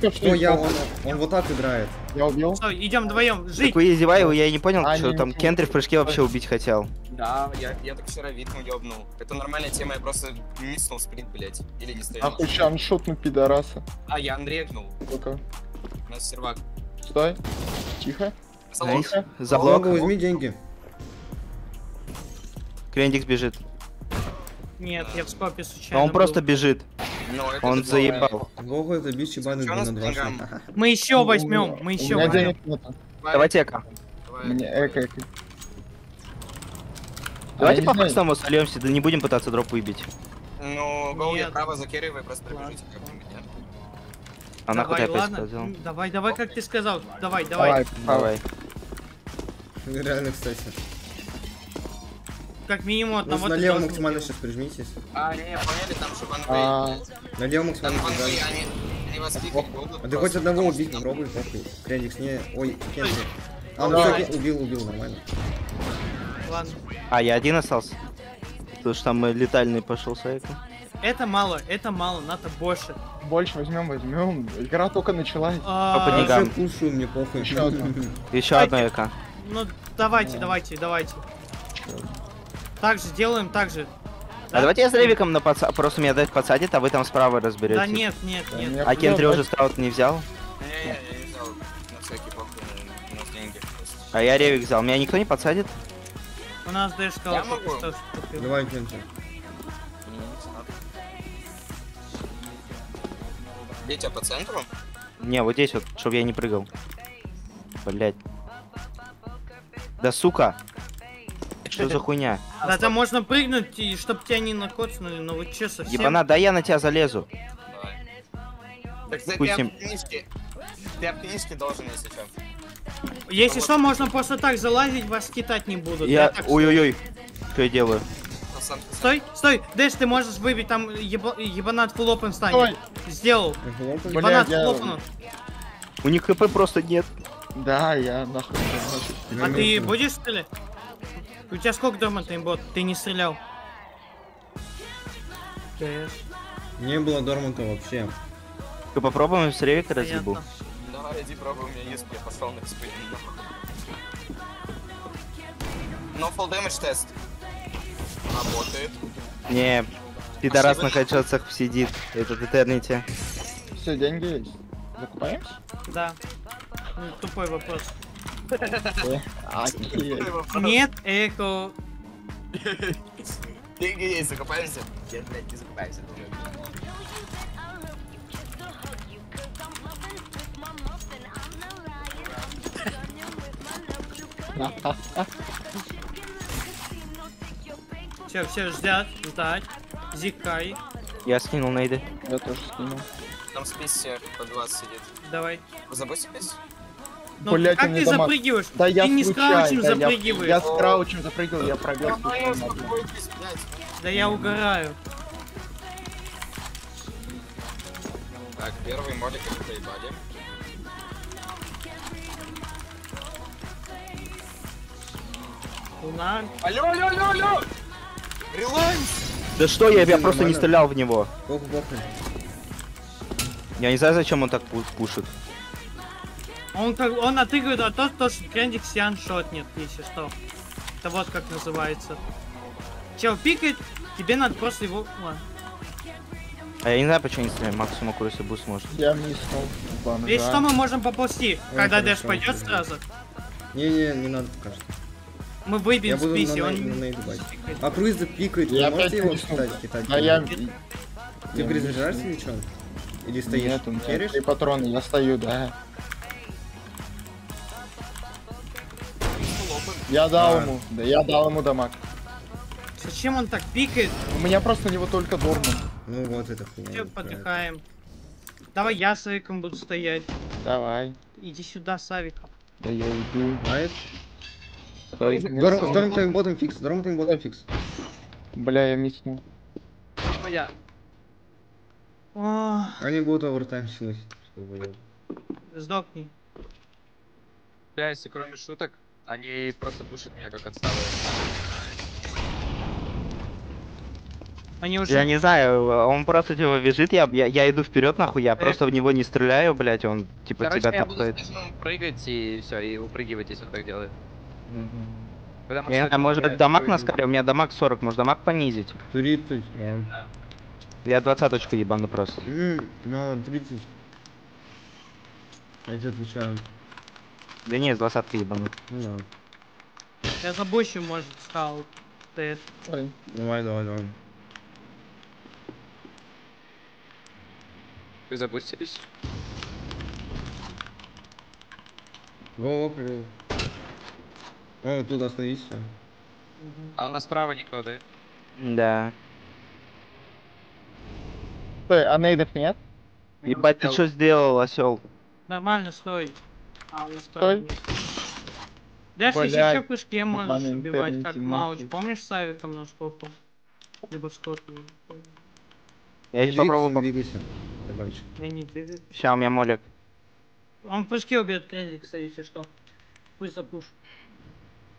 Speaker 3: Ты пошли.
Speaker 2: я, он, он вот так играет.
Speaker 3: Я убил.
Speaker 1: Стой, идем вдвоем. Жить.
Speaker 4: Так вы издеваете, я и не понял,
Speaker 3: А,
Speaker 4: что
Speaker 3: не,
Speaker 4: там
Speaker 3: не.
Speaker 4: Кентри в прыжке вообще убить хотел.
Speaker 8: Да, я, я так вчера видно ёбнул. Это нормальная тема, я просто миснул спринт, блять. Или не стрельнул.
Speaker 3: Нахуй шаншотну пидораса.
Speaker 8: А, я анрегнул.
Speaker 3: Только.
Speaker 8: У нас сервак.
Speaker 3: Стой. Тихо.
Speaker 4: Найс.
Speaker 3: Тихо.
Speaker 4: За
Speaker 2: Залога
Speaker 4: блок.
Speaker 2: возьми деньги.
Speaker 4: Крендикс бежит.
Speaker 1: Нет, я в скопе
Speaker 4: Но
Speaker 1: случайно
Speaker 4: он просто
Speaker 1: был.
Speaker 4: бежит.
Speaker 8: Ну, это
Speaker 4: Он заебал.
Speaker 2: Лого это бич ебаный на
Speaker 8: по
Speaker 2: 2
Speaker 8: деньгам?
Speaker 2: шага.
Speaker 1: Мы еще возьмем, мы еще возьмем.
Speaker 4: Давайте эко.
Speaker 3: Мне эко, эко.
Speaker 4: Давайте
Speaker 3: А,
Speaker 4: по простому сольемся, да не будем пытаться дроп выбить.
Speaker 8: Ну, гол я право закеривай, просто пробежите как-нибудь, нет?
Speaker 4: А нахуй ты
Speaker 1: Давай,
Speaker 4: опять
Speaker 1: ладно.
Speaker 4: сказал?
Speaker 1: М, Давай, давай, как ты сказал. Давай, давай.
Speaker 3: Давай,
Speaker 4: Давай.
Speaker 2: Реально, кстати.
Speaker 1: Как минимум
Speaker 2: Ну,
Speaker 1: одного ты
Speaker 2: налево максимально сейчас прижмитесь.
Speaker 8: А, не, поняли, там же ванвей.
Speaker 3: А,
Speaker 2: Налево
Speaker 8: Там
Speaker 2: максимально прижали.
Speaker 8: они, они вас пикать будут.
Speaker 2: А ты хоть одного убить
Speaker 8: что-
Speaker 2: попробуй, похуй. Крендикс не... Ой, Кенси. А, ну всё, убил, убил, нормально.
Speaker 1: Ладно.
Speaker 4: А, я один остался. Потому что там летальный пошел с эко.
Speaker 1: Это мало, это мало, надо больше.
Speaker 3: больше возьмем, возьмем. Игра только началась.
Speaker 1: А,
Speaker 4: По
Speaker 2: Я
Speaker 4: деньгам.
Speaker 2: всё кушаю, мне похуй.
Speaker 3: Ещё одну.
Speaker 4: Еще одно эко.
Speaker 1: Ну, давайте, давайте, давайте. Так же делаем, так же.
Speaker 4: А давайте я с Ревиком на подса... Просто меня дать подсадит, а вы там справа разберетесь.
Speaker 1: Да нет, нет,
Speaker 3: Да,
Speaker 1: нет.
Speaker 4: А Кентри уже скаут не взял?
Speaker 8: Не, не, я не взял. На всякий похуй, у нас деньги. просто.
Speaker 4: А я Ревик взял. Меня никто не подсадит?
Speaker 1: У нас дэш сказал,
Speaker 8: Я могу.
Speaker 2: Давай, Кенси.
Speaker 8: Бейте по центру.
Speaker 4: Не, вот здесь вот, чтобы я не прыгал. Блять. Да сука! Что за хуйня?
Speaker 1: Да там можно прыгнуть, и чтоб тебя не накоцнули, но вы че совсем?
Speaker 4: Ебана, да я на тебя залезу.
Speaker 8: Давай. Так ты,
Speaker 4: Пустим.
Speaker 8: об должен, если что.
Speaker 1: Если что, можно просто так залазить, вас китать не будут.
Speaker 4: Я... Ой-ой-ой. Что я делаю?
Speaker 8: Пацан,
Speaker 1: Стой, стой, Дэш, ты можешь выбить там еба- ебанат фулопен
Speaker 3: Стой.
Speaker 1: станет. Сделал.
Speaker 2: Хлопай.
Speaker 3: Бля,
Speaker 1: Ебанат
Speaker 3: я-
Speaker 1: фулопен.
Speaker 4: У них хп просто нет.
Speaker 3: Да, я нахуй.
Speaker 1: А ты будешь стрелять? У тебя сколько дома таймбот? Ты не стрелял. Дэш,
Speaker 2: Не было Дорманта вообще.
Speaker 4: Только попробуем с Ревика разъебу.
Speaker 8: Давай, иди пробуй, у меня есть, я пошел на экспедицию. No full damage тест. Работает.
Speaker 4: Не, пидорас
Speaker 8: Спасибо.
Speaker 4: на хедшотсах сидит. Этот Этернити.
Speaker 3: Все, деньги есть. Закупаемся?
Speaker 1: Да. Ну, тупой вопрос.
Speaker 3: Окей.
Speaker 1: Нет, эко.
Speaker 8: Деньги есть, закопаемся? Нет, блядь, не закопаемся.
Speaker 1: Все, все ждать, ждать. Зикай.
Speaker 4: Я скинул нейды.
Speaker 3: Я тоже скинул.
Speaker 8: Там спись по 20 сидит.
Speaker 1: давай.
Speaker 8: Забудь спись?
Speaker 1: Ну,
Speaker 3: Блядь,
Speaker 1: как ты
Speaker 3: дамаг.
Speaker 1: запрыгиваешь?
Speaker 3: Да я
Speaker 1: ты не с
Speaker 3: случайно,
Speaker 1: краучем
Speaker 3: да я-
Speaker 1: запрыгиваешь.
Speaker 3: Я с краучем запрыгал, я пробел.
Speaker 8: успокойтесь, блядь.
Speaker 1: Да я угораю.
Speaker 8: Так, первый молик они проебали.
Speaker 1: Луна.
Speaker 8: Алло, алло, алло, алло! Релайнс!
Speaker 4: Да что я, я просто не стрелял в него. Я не знаю, зачем он так пу- пушит.
Speaker 1: Он как он отыгрывает а то, то что Крендик Сиан шотнет, если что. Это вот как называется. Чел пикает, тебе надо просто его. Ладно.
Speaker 4: А я не знаю, почему не стреляю. Максимум курсы буст может.
Speaker 3: Я. Ладно,
Speaker 1: Если
Speaker 3: да.
Speaker 1: что, мы можем поползти. Когда Дэш пойдет сразу,
Speaker 2: Не-не, не надо пока что.
Speaker 1: Мы выбьем списи,
Speaker 2: на,
Speaker 1: он
Speaker 2: на, на. А Круиза пикает,
Speaker 3: Я
Speaker 2: вы можете
Speaker 3: опять
Speaker 2: его
Speaker 3: миснул.
Speaker 2: китать?
Speaker 3: Да я...
Speaker 2: Ты перезаряжаешься или что? Или стоишь?
Speaker 3: Нет, у меня
Speaker 2: Керишь?
Speaker 3: три патрона, я стою, да. Я дал
Speaker 2: А.
Speaker 3: ему, да я дал ему дамаг.
Speaker 1: Зачем он так пикает?
Speaker 3: У меня просто у него только Дорман.
Speaker 2: Ну вот это хуйня.
Speaker 1: Все, подыхаем. Давай я с Эйком буду стоять.
Speaker 3: Давай.
Speaker 1: Иди сюда, Савик.
Speaker 3: Да я иду.
Speaker 2: Найс.
Speaker 4: Стой.
Speaker 2: Дорм Дорм твоим ботом фикс, Дорм твоим ботом фикс.
Speaker 3: Бля, я миснул.
Speaker 1: Моя. О,
Speaker 2: Они будут овертайм я-
Speaker 1: сдохни.
Speaker 5: Бля, если кроме шуток, они просто пушат меня как отсталые.
Speaker 1: Они уже...
Speaker 4: Я не знаю, он просто типа бежит, я, я, я иду вперед нахуй, я просто в него не стреляю, блять, он типа
Speaker 5: Короче,
Speaker 4: тебя
Speaker 5: я буду
Speaker 4: тапает.
Speaker 5: снизу прыгать и все, и упрыгивать, если он так делает. Потому
Speaker 4: Я
Speaker 5: что-
Speaker 4: может
Speaker 5: я-
Speaker 4: дамаг на скале, у меня дамаг 40, может дамаг понизить?
Speaker 2: 30.
Speaker 4: Я двадцаточку ебану просто.
Speaker 2: Надо 30. Я тебе отвечаю.
Speaker 4: Да не, с двадцатки ебану.
Speaker 2: Ну, да.
Speaker 1: Я забущу, может, стал. Ты.
Speaker 3: Ой.
Speaker 2: Давай, давай, давай.
Speaker 5: Вы запустились?
Speaker 2: Во, привет. О, тут остановись.
Speaker 5: А у нас справа никто, да?
Speaker 4: Да.
Speaker 3: Стой, а нейдов нет?
Speaker 4: Ебать, ты что сделал, осел?
Speaker 1: Нормально, стой. А, он
Speaker 3: Стой. Блядь,
Speaker 1: еще пушке можешь убивать, как Мауч. Помнишь Савиком на сколько? Либо сколько?
Speaker 4: Я сейчас попробую.
Speaker 2: Двигайся.
Speaker 1: Я не двигаюсь.
Speaker 4: Сейчас у меня молик.
Speaker 1: Он пушке убьет Кендрикса, если что. Пусть запуш.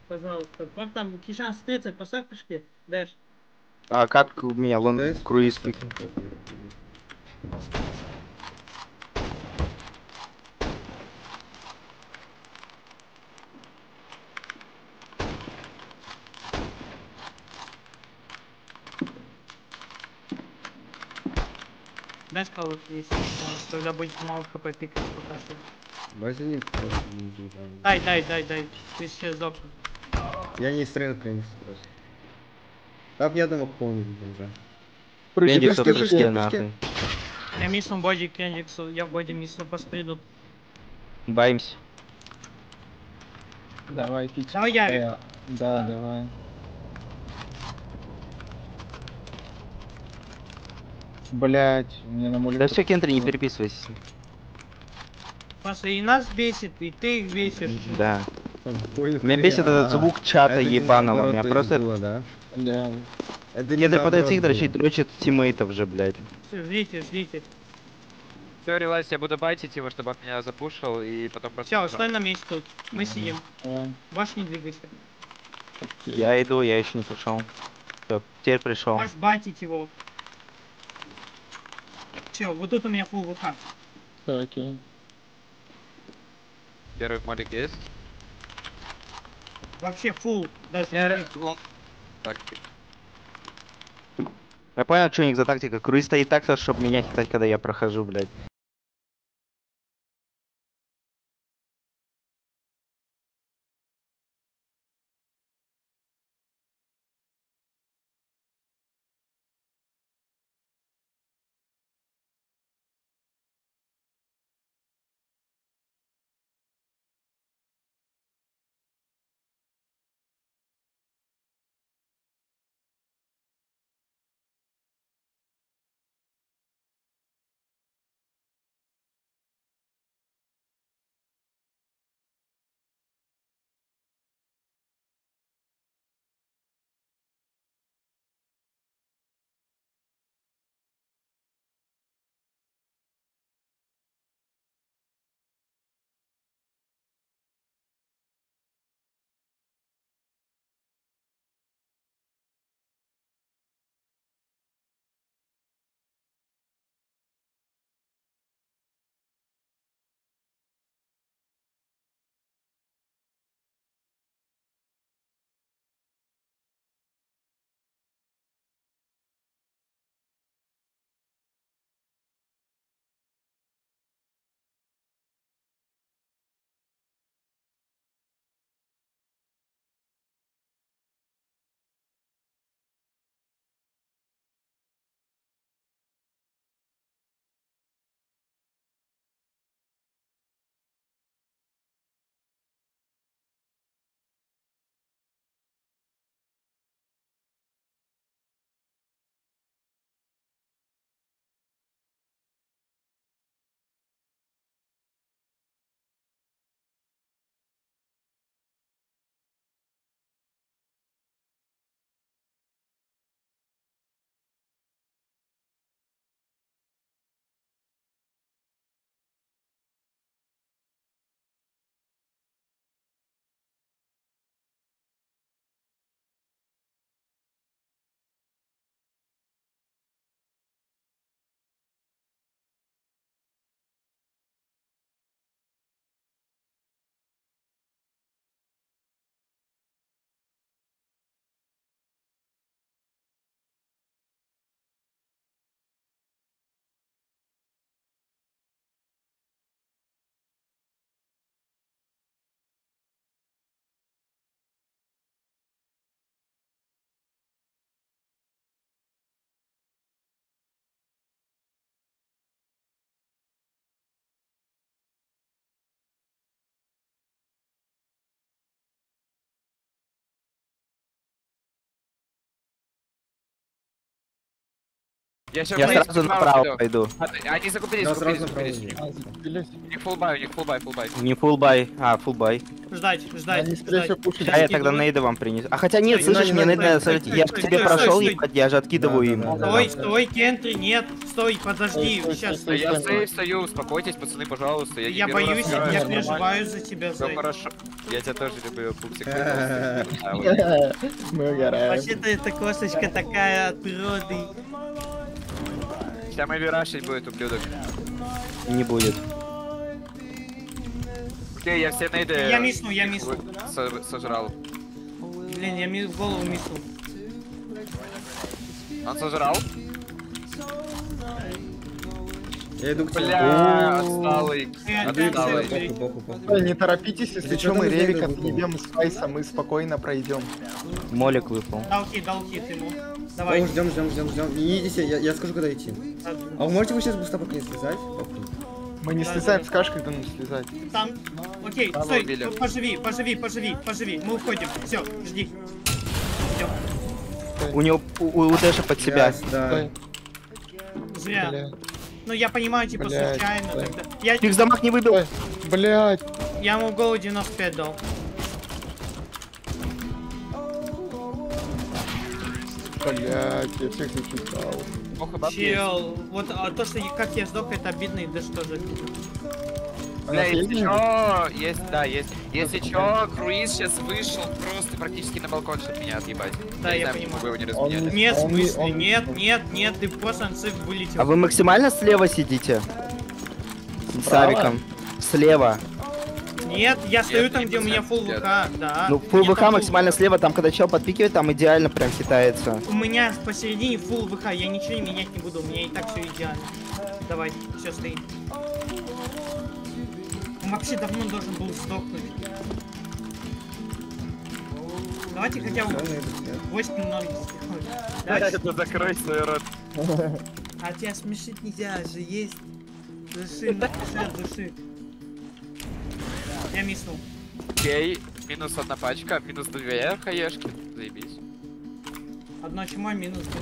Speaker 1: Пожалуйста. Как там, Кишан, 30, поставь пушке. Дэш.
Speaker 4: А как у меня лон круиз?
Speaker 1: Дай скалу, если что, тогда будет мало хп пикать пока что. Дай, дай, дай, дай. Ты сейчас сдохнешь.
Speaker 2: Я не стрел принес просто. Как я думал помнить уже.
Speaker 3: Прыжки,
Speaker 4: Пендикс
Speaker 3: прыжки,
Speaker 2: прыжки,
Speaker 4: прыжки,
Speaker 2: прыжки.
Speaker 4: нахуй.
Speaker 1: Я миссом боди Кендриксу, я в боди миссом посpriду.
Speaker 4: Боимся.
Speaker 3: Давай, пить.
Speaker 1: Давай Ярик.
Speaker 3: Э, Да, давай. Блять, меня на моле.
Speaker 4: Да все, Кентри, не переписывайся.
Speaker 1: Просто и нас бесит, и ты их бесишь.
Speaker 4: Да. Меня бесит этот
Speaker 2: а,
Speaker 4: звук чата
Speaker 2: не
Speaker 4: ебаного. Меня
Speaker 2: то
Speaker 4: просто...
Speaker 2: было, да?
Speaker 3: Да.
Speaker 2: Это наоборот
Speaker 4: пытается их дрочить, дрочит тиммейтов же, блядь.
Speaker 1: Ждите, ждите.
Speaker 5: Все, релайз, я буду байтить его, чтобы он меня запушил, и потом просто...
Speaker 1: Все, стой на месте тут. Мы сидим. Ваш не двигайся.
Speaker 4: Я иду, я еще не пришел. Все, теперь пришел.
Speaker 1: Ваш батить его. Все, вот тут у меня фул.
Speaker 3: Всё, окей.
Speaker 5: Первый молик есть.
Speaker 1: Вообще фул. Даже
Speaker 5: Я... он- Так,
Speaker 4: Я понял, что у них за тактика. Круиз стоит так, чтобы меня хитать, когда я прохожу, блядь.
Speaker 5: Я сейчас
Speaker 4: Я сразу направо пойду.
Speaker 5: Они закупились,
Speaker 2: Да,
Speaker 5: закупились, закупились.
Speaker 3: А.
Speaker 5: У них фулбай, у них фулбай, фулбай.
Speaker 4: Не full buy, а, full buy.
Speaker 1: Ждать, ждать,
Speaker 3: Они, скорее
Speaker 1: ждать.
Speaker 3: всего, пушат.
Speaker 4: А я тогда нейды вам принесу. А хотя нет, слышишь,
Speaker 2: не
Speaker 4: мне
Speaker 1: стой,
Speaker 4: Я
Speaker 1: стой,
Speaker 4: к тебе прошел, я же откидываю
Speaker 2: Да,
Speaker 4: им.
Speaker 2: да, да,
Speaker 1: Стой,
Speaker 2: да.
Speaker 1: стой, кентри, нет, стой, подожди, сейчас.
Speaker 3: стой,
Speaker 5: Да я
Speaker 3: стой.
Speaker 5: сейв стою, успокойтесь, пацаны, пожалуйста. Я,
Speaker 1: боюсь, я переживаю за тебя, Зай.
Speaker 5: хорошо. Я тебя тоже люблю, пупсик. А.
Speaker 3: Мы угораем.
Speaker 1: Вообще-то эта кошечка такая от природы.
Speaker 5: Сейчас мы верашить будет, ублюдок.
Speaker 4: Не будет.
Speaker 5: Окей, я все нейды...
Speaker 1: Я мисну, я мисну.
Speaker 5: со- Сожрал.
Speaker 1: Блин, я ми- в голову мисну.
Speaker 5: Он сожрал?
Speaker 2: Я иду к тебе.
Speaker 5: Бля, отсталый. Отсталый.
Speaker 3: Не торопитесь, если что, мы
Speaker 2: там
Speaker 3: ревик
Speaker 2: сделал,
Speaker 3: отъебем с Файса, мы спокойно пройдем.
Speaker 4: Молик выпал.
Speaker 1: Дал хит, дал хит ему.
Speaker 2: О,
Speaker 1: Давай.
Speaker 2: ждем, ждем, ждем, ждем. Не идите, я, я скажу, когда идти. А вы можете вы сейчас буста пока не слезать?
Speaker 3: Мы не
Speaker 1: Да,
Speaker 3: слезаем,
Speaker 1: да.
Speaker 3: скажешь, когда нам слезать.
Speaker 1: Там. Окей,
Speaker 5: Там
Speaker 1: стой,
Speaker 5: убили.
Speaker 1: поживи, поживи, поживи, поживи. Мы уходим. Все, жди. Всё.
Speaker 4: У него, у, у Дэша под себя.
Speaker 2: Yes, да.
Speaker 1: Зря.
Speaker 3: бля.
Speaker 1: Ну я понимаю, типа,
Speaker 3: Блядь,
Speaker 1: случайно
Speaker 3: стой.
Speaker 1: тогда. Я,
Speaker 4: Фикс дамаг не выбил.
Speaker 3: Блять.
Speaker 1: я ему голову 95 дал.
Speaker 3: Блять, я всех
Speaker 5: бабки есть.
Speaker 1: Чел, вот а то, что как я сдох, это обидно, и даже тоже.
Speaker 3: А
Speaker 5: Бля, если
Speaker 3: есть
Speaker 5: чё, есть, да, есть. Если чё, круиз сейчас вышел просто практически на балкон, чтобы меня отъебать.
Speaker 1: Да, я
Speaker 5: не знаю,
Speaker 1: понимаю.
Speaker 5: вы его не
Speaker 3: Он
Speaker 5: разменяли.
Speaker 3: не-
Speaker 1: Нет, в смысле,
Speaker 3: он-
Speaker 1: нет, нет, нет, ты просто на цифр вылетел.
Speaker 4: А вы максимально слева сидите? С
Speaker 3: Справа?
Speaker 4: Авиком. Слева.
Speaker 1: Нет, я стою там, где у меня full
Speaker 5: нет.
Speaker 1: ВХ, да.
Speaker 4: Ну, full ВХ
Speaker 1: там
Speaker 4: максимально слева, там когда чел подпикивает, там идеально прям хитается.
Speaker 1: У меня посередине full ВХ, я ничего менять не буду, у меня и так все идеально. Давай, все стоит. Он вообще давно должен был сдохнуть. Давайте хотя бы
Speaker 2: Всё, на это нет.
Speaker 1: 8-0 сделаем. Давайте.
Speaker 5: Это закрой свой рот.
Speaker 1: А тебя смешить нельзя же, есть. Души, души души. Я миснул.
Speaker 5: Окей, минус одна пачка, минус две хаешки. Заебись.
Speaker 1: Одно чмо, минус две.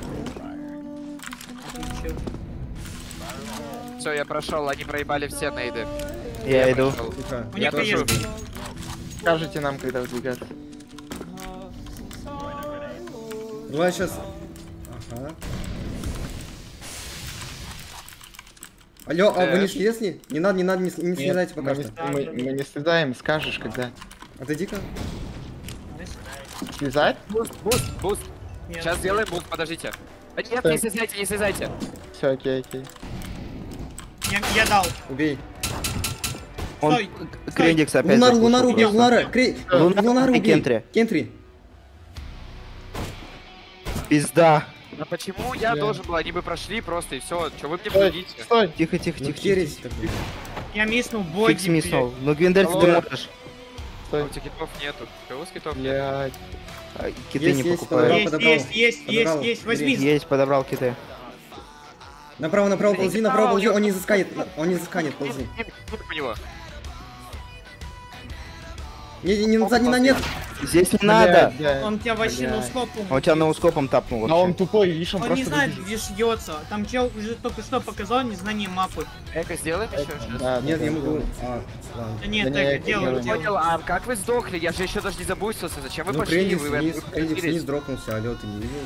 Speaker 5: Все, я прошел, они проебали все нейды.
Speaker 4: Я иду.
Speaker 2: Тихо.
Speaker 1: У них
Speaker 5: тоже
Speaker 1: есть.
Speaker 3: Скажите нам, когда выдвигаться.
Speaker 2: Давай сейчас. Ага. Алло, а вы не слезли? Не надо, не надо, не, не слезайте пока
Speaker 3: мы,
Speaker 2: что.
Speaker 3: не, мы, мы не слезаем, скажешь, когда.
Speaker 2: Отойди-ка.
Speaker 3: Слезать?
Speaker 5: Boost, boost, boost.
Speaker 1: Нет.
Speaker 5: Сейчас сделаем boost, подождите. А Нет,
Speaker 3: Так.
Speaker 5: не слезайте, не слезайте.
Speaker 3: Все, окей, окей.
Speaker 1: Я, я дал.
Speaker 2: Убей.
Speaker 4: Он Крендикс опять
Speaker 2: Лунар, Лунар
Speaker 4: просто.
Speaker 2: Лунара. Кре...
Speaker 4: Лунар и
Speaker 2: убей.
Speaker 4: Кентри.
Speaker 2: Кентри.
Speaker 4: Пизда.
Speaker 5: А почему я должен был? Они бы прошли просто и все. Че вы мне блудите?
Speaker 3: стой.
Speaker 4: Тихо, тихо,
Speaker 2: Ну,
Speaker 4: тихо.
Speaker 1: Я миснул боги.
Speaker 4: Фикс миснул. Ну, Гвиндель, ты можешь.
Speaker 5: А
Speaker 3: Стой.
Speaker 5: у тебя китов нету. Кого с китов нет?
Speaker 4: А, Киты
Speaker 2: Есть,
Speaker 4: не
Speaker 2: есть,
Speaker 4: покупают.
Speaker 2: подобрал,
Speaker 1: Есть,
Speaker 2: подобрал.
Speaker 1: есть, есть, есть,
Speaker 2: Подобрал.
Speaker 1: есть. Возьми.
Speaker 4: Есть, подобрал киты.
Speaker 2: Направо, направо ползи, направо ползи, он не засканет, он не засканет, ползи.
Speaker 5: Не- не- не.
Speaker 2: Не, на нет.
Speaker 4: Здесь не надо.
Speaker 1: Он тебя вообще на ускопу.
Speaker 4: Он тебя ноускопом тапнул
Speaker 3: А он
Speaker 4: вообще.
Speaker 3: тупой, видишь, он,
Speaker 1: Он
Speaker 3: просто
Speaker 1: не знает, где шьется. Там чел уже только что показал незнание мапы.
Speaker 5: Эко сделаем еще?
Speaker 3: Да,
Speaker 2: Нет, могу.
Speaker 3: да.
Speaker 2: А.
Speaker 1: Да нет,
Speaker 3: не, это
Speaker 1: делаю,
Speaker 3: делаем.
Speaker 1: делаю.
Speaker 5: Понял, а как вы сдохли? Я же еще даже не забустился. Зачем вы
Speaker 2: Ну,
Speaker 5: пошли?
Speaker 2: Крендикс
Speaker 5: Вы
Speaker 2: вниз, дропнулся, алло, ты не видел?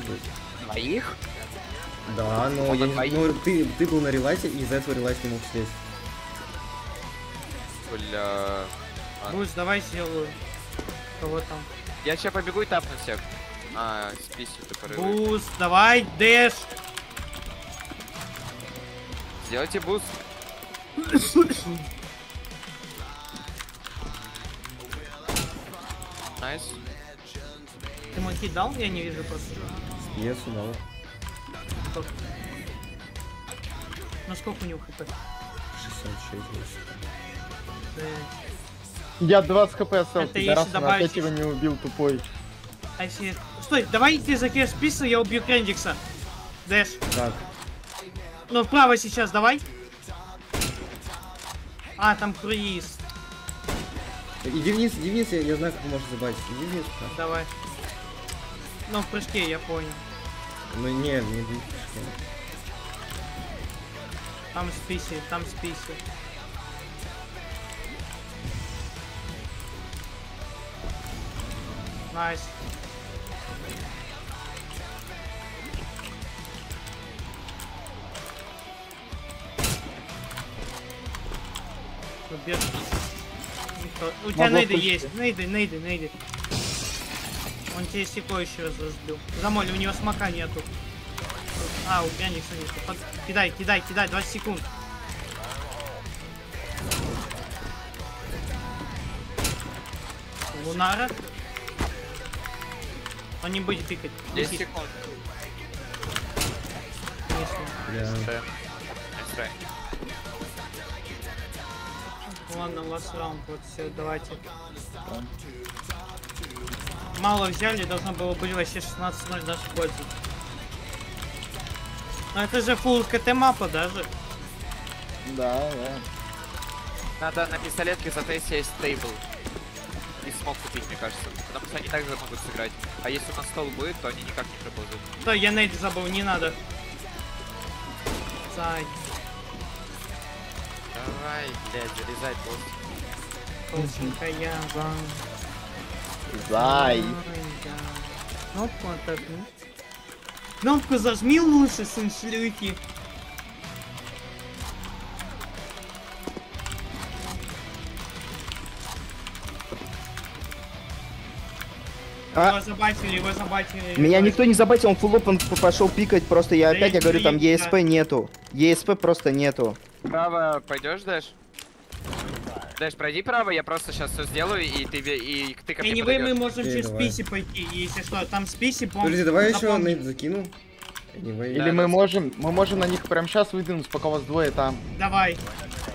Speaker 5: Двоих?
Speaker 2: Да, но,
Speaker 5: Он
Speaker 2: я
Speaker 5: на
Speaker 2: ну ты, ты был на релайте, и из-за этого релайт не мог слезть.
Speaker 5: Бля.
Speaker 1: Бусь, давай сделаю. Кого там?
Speaker 5: Я сейчас побегу и тапну всех. А, с писью ты порывы.
Speaker 1: Буст, давай, дэш.
Speaker 5: Сделайте буст. Найс.
Speaker 1: Ты мой хит дал? Я не вижу просто.
Speaker 2: Нет, сюда.
Speaker 1: Сколько? Ну сколько у него хп?
Speaker 2: 66.
Speaker 3: Я 20 хп остался,
Speaker 1: Это
Speaker 3: раз,
Speaker 1: добавить
Speaker 3: опять его не убил, тупой.
Speaker 1: А если... Стой, давай ты закинешь список, я убью Крендикса. Дэш.
Speaker 2: Так,
Speaker 1: Ну, вправо сейчас, давай. А, там круиз.
Speaker 2: иди вниз, иди вниз, я, я знаю, как ты можешь забайтить. Иди вниз. пока.
Speaker 1: Давай. Ну, в прыжке, я понял.
Speaker 2: Ну не, не иди.
Speaker 1: Там списи, там списи. Найс. Убег. Никто- У тебя нейды есть. Нейды, нейды, нейды. Он тебе стекло еще раз разбил. Замоль, у него смока нету. А, у меня никто нету. Под- Кидай, кидай, кидай, 20 секунд. Лунара. Он не будет пикать.
Speaker 5: 10
Speaker 1: Летит.
Speaker 5: секунд.
Speaker 2: Бля.
Speaker 1: Ладно, last раунд, вот все, давайте. Мало взяли, должно было быть вообще 16-0 в нашу пользу. Но это же full КТ мапа даже.
Speaker 3: Да, да.
Speaker 5: Надо на пистолетке зато есть есть стейбл. И смог купить, мне кажется. Потому что они также могут сыграть. А если у нас стол будет, то они никак не проползут.
Speaker 1: Да, я нейд забыл, не надо. Зай,
Speaker 5: Давай, блядь, залезай босс.
Speaker 1: толщинка я, зай.
Speaker 3: Зай.
Speaker 1: Кнопку отогни. Кнопку зажми лучше, сын шлюхи.
Speaker 4: А?
Speaker 1: Его забайтили, его забайтили.
Speaker 4: Меня никто не забайтил, он фулл опен пошел пикать, просто я
Speaker 1: Да
Speaker 4: опять, я говорю, там ЕСП нету. ЕСП просто нету.
Speaker 5: Право пойдешь, Дэш? Дэш, пройди право, я просто сейчас все сделаю, и ты и ты ко мне
Speaker 1: Anyway, мы
Speaker 5: подойдешь.
Speaker 1: можем через
Speaker 2: давай.
Speaker 1: списи пойти, если что. Там списи, по
Speaker 2: Подожди, давай еще nade закину. Anyway.
Speaker 3: Или мы можем, мы можем на них прямо сейчас выдвинуть, пока вас двое там.
Speaker 1: Давай.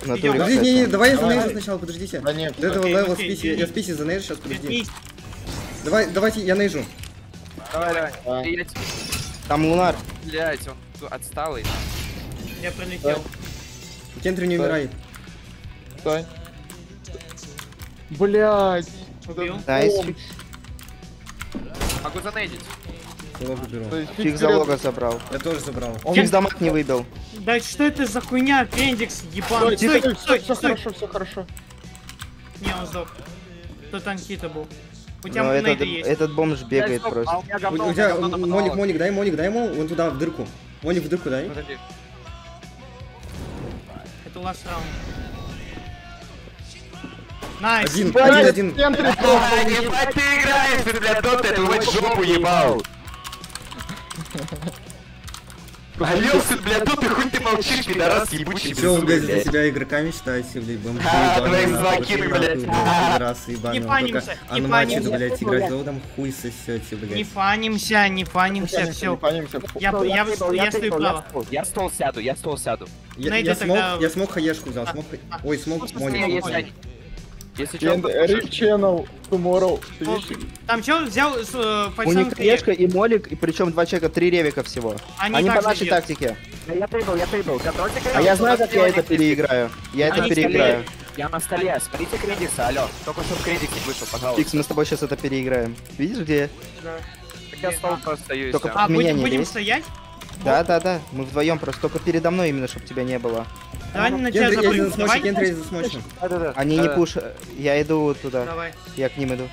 Speaker 4: Натуре.
Speaker 2: Подожди, не, не, давай я занейжу сначала, подождите.
Speaker 3: Да нет,
Speaker 2: До этого
Speaker 1: level
Speaker 2: списи, я списи занейжу, сейчас, подожди. Давай, давайте, я нейжу.
Speaker 5: Давай, давай.
Speaker 3: Давай.
Speaker 5: Я
Speaker 4: Там Лунар.
Speaker 5: блядь, он отсталый.
Speaker 1: Я пролетел.
Speaker 2: Кентри не
Speaker 3: Да.
Speaker 2: умирай.
Speaker 3: стой. Блять.
Speaker 4: Nice.
Speaker 5: Могу занейдить.
Speaker 2: Залогу беру.
Speaker 4: Фиг залога забрал.
Speaker 2: Я тоже забрал.
Speaker 3: Он
Speaker 4: Фиг дамаг не выбил.
Speaker 1: Да что это за хуйня, Крендикс,
Speaker 3: Стой,
Speaker 1: ебаный.
Speaker 3: стой,
Speaker 1: Стой, стой,
Speaker 3: все
Speaker 1: стой.
Speaker 3: хорошо, все хорошо.
Speaker 1: Не, он сдох. Тут Анкита был. У тебя
Speaker 4: Но этот,
Speaker 1: есть.
Speaker 4: этот бомж бегает
Speaker 5: стоп,
Speaker 4: просто.
Speaker 5: А у меня
Speaker 2: У,
Speaker 5: говно,
Speaker 2: у
Speaker 5: у
Speaker 2: тебя,
Speaker 5: говно
Speaker 2: Моник. Моник, дай Моник, дай ему, вон туда, в дырку. Моник в дырку дай.
Speaker 5: Подожди.
Speaker 1: Это last раунд. Найс.
Speaker 2: Один, один,
Speaker 3: в
Speaker 2: один.
Speaker 5: ебать ты играешь, ты, блядь, доты, ты хоть жопу ебал. Алёс, блядь, доты, хоть ты молчишь, пидорас ебучий,
Speaker 2: Все, блядь, за себя игроками считаете, блядь, бомжи,
Speaker 5: А,
Speaker 2: ебаные,
Speaker 5: блядь.
Speaker 2: нахуй, пидорасы ебаные,
Speaker 1: Не фанимся, не фанимся.
Speaker 2: блядь, играть золотом хуй сосете,
Speaker 1: Не
Speaker 2: блядь.
Speaker 1: фанимся, не фанимся, все. Я, я, стою право.
Speaker 7: Я стол сяду, я стол сяду.
Speaker 2: Я,
Speaker 1: тогда-
Speaker 2: смог, я смог хаешку взял,
Speaker 1: А,
Speaker 2: смог,
Speaker 1: а.
Speaker 2: ой, смог
Speaker 5: Не,
Speaker 2: Моник.
Speaker 5: Если чё, послушай.
Speaker 3: Channel tomorrow. Ты
Speaker 1: О,
Speaker 3: видишь?
Speaker 1: Там чел взял с, э,
Speaker 4: У них Решка и Молик, и причем два человека, три ревика всего.
Speaker 1: Они
Speaker 4: Они, по нашей
Speaker 1: делают.
Speaker 4: тактике.
Speaker 7: Да я трипл, я. Контрольте
Speaker 4: А я знаю, как я это переиграю. Я это
Speaker 1: Они
Speaker 4: переиграю.
Speaker 7: Я на столе. Смотрите Кредикса, алло. Только что Кредикс вышел, пожалуйста.
Speaker 4: Фикс, мы с тобой сейчас это переиграем. Видишь где?
Speaker 5: Так я стол просто стою и
Speaker 4: Только.
Speaker 1: А,
Speaker 4: Меня
Speaker 1: будем,
Speaker 4: не
Speaker 1: будем
Speaker 4: лезь.
Speaker 1: стоять?
Speaker 4: Да, да, да. Мы вдвоем просто только передо мной именно, чтобы тебя не было.
Speaker 1: Давай на тебя
Speaker 2: Кентри, я
Speaker 1: запрыгну.
Speaker 2: засмочу,
Speaker 1: Давай.
Speaker 2: Я засмочу.
Speaker 5: Да-да-да.
Speaker 4: Они не
Speaker 5: Да.
Speaker 4: пуш. Я иду туда.
Speaker 1: Давай.
Speaker 4: Я к ним иду.